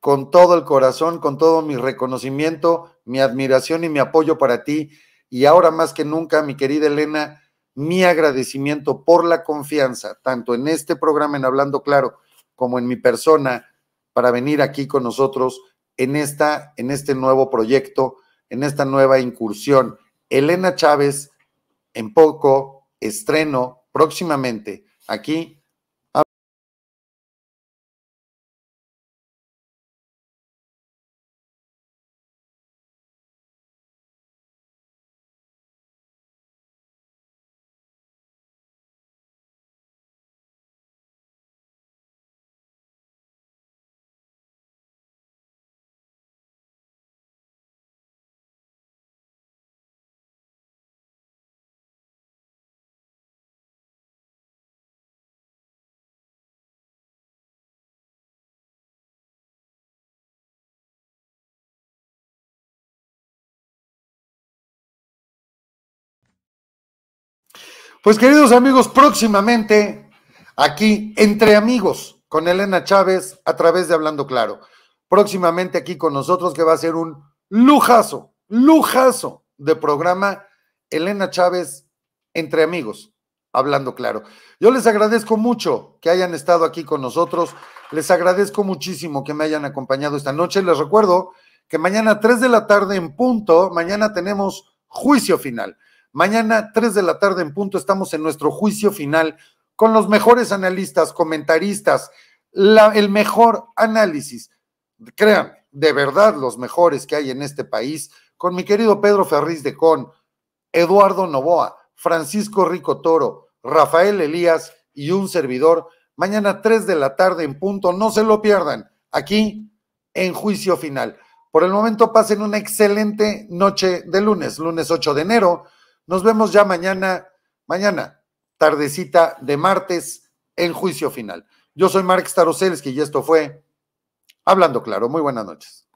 con todo el corazón, con todo mi reconocimiento, mi admiración y mi apoyo para ti. Y ahora más que nunca, mi querida Elena, mi agradecimiento por la confianza, tanto en este programa en Hablando Claro como en mi persona, para venir aquí con nosotros en, esta, en este nuevo proyecto, en esta nueva incursión. Elena Chávez, en poco, estreno próximamente aquí Pues queridos amigos, próximamente aquí entre amigos con Elena Chávez a través de Hablando Claro. Próximamente aquí con nosotros que va a ser un lujazo, lujazo de programa Elena Chávez entre amigos, Hablando Claro. Yo les agradezco mucho que hayan estado aquí con nosotros. Les agradezco muchísimo que me hayan acompañado esta noche. Les recuerdo que mañana 3 de la tarde en punto, mañana tenemos juicio final. Mañana, 3 de la tarde en punto, estamos en nuestro juicio final con los mejores analistas, comentaristas, el mejor análisis. Créanme, de verdad, los mejores que hay en este país, con mi querido Pedro Ferriz de Con, Eduardo Novoa, Francisco Rico Toro, Rafael Elías y un servidor. Mañana 3 de la tarde en punto, no se lo pierdan, aquí en juicio final. Por el momento pasen una excelente noche de lunes, lunes 8 de enero. Nos vemos ya mañana, mañana, tardecita de martes en juicio final. Yo soy Mark Staroselski y esto fue Hablando Claro. Muy buenas noches.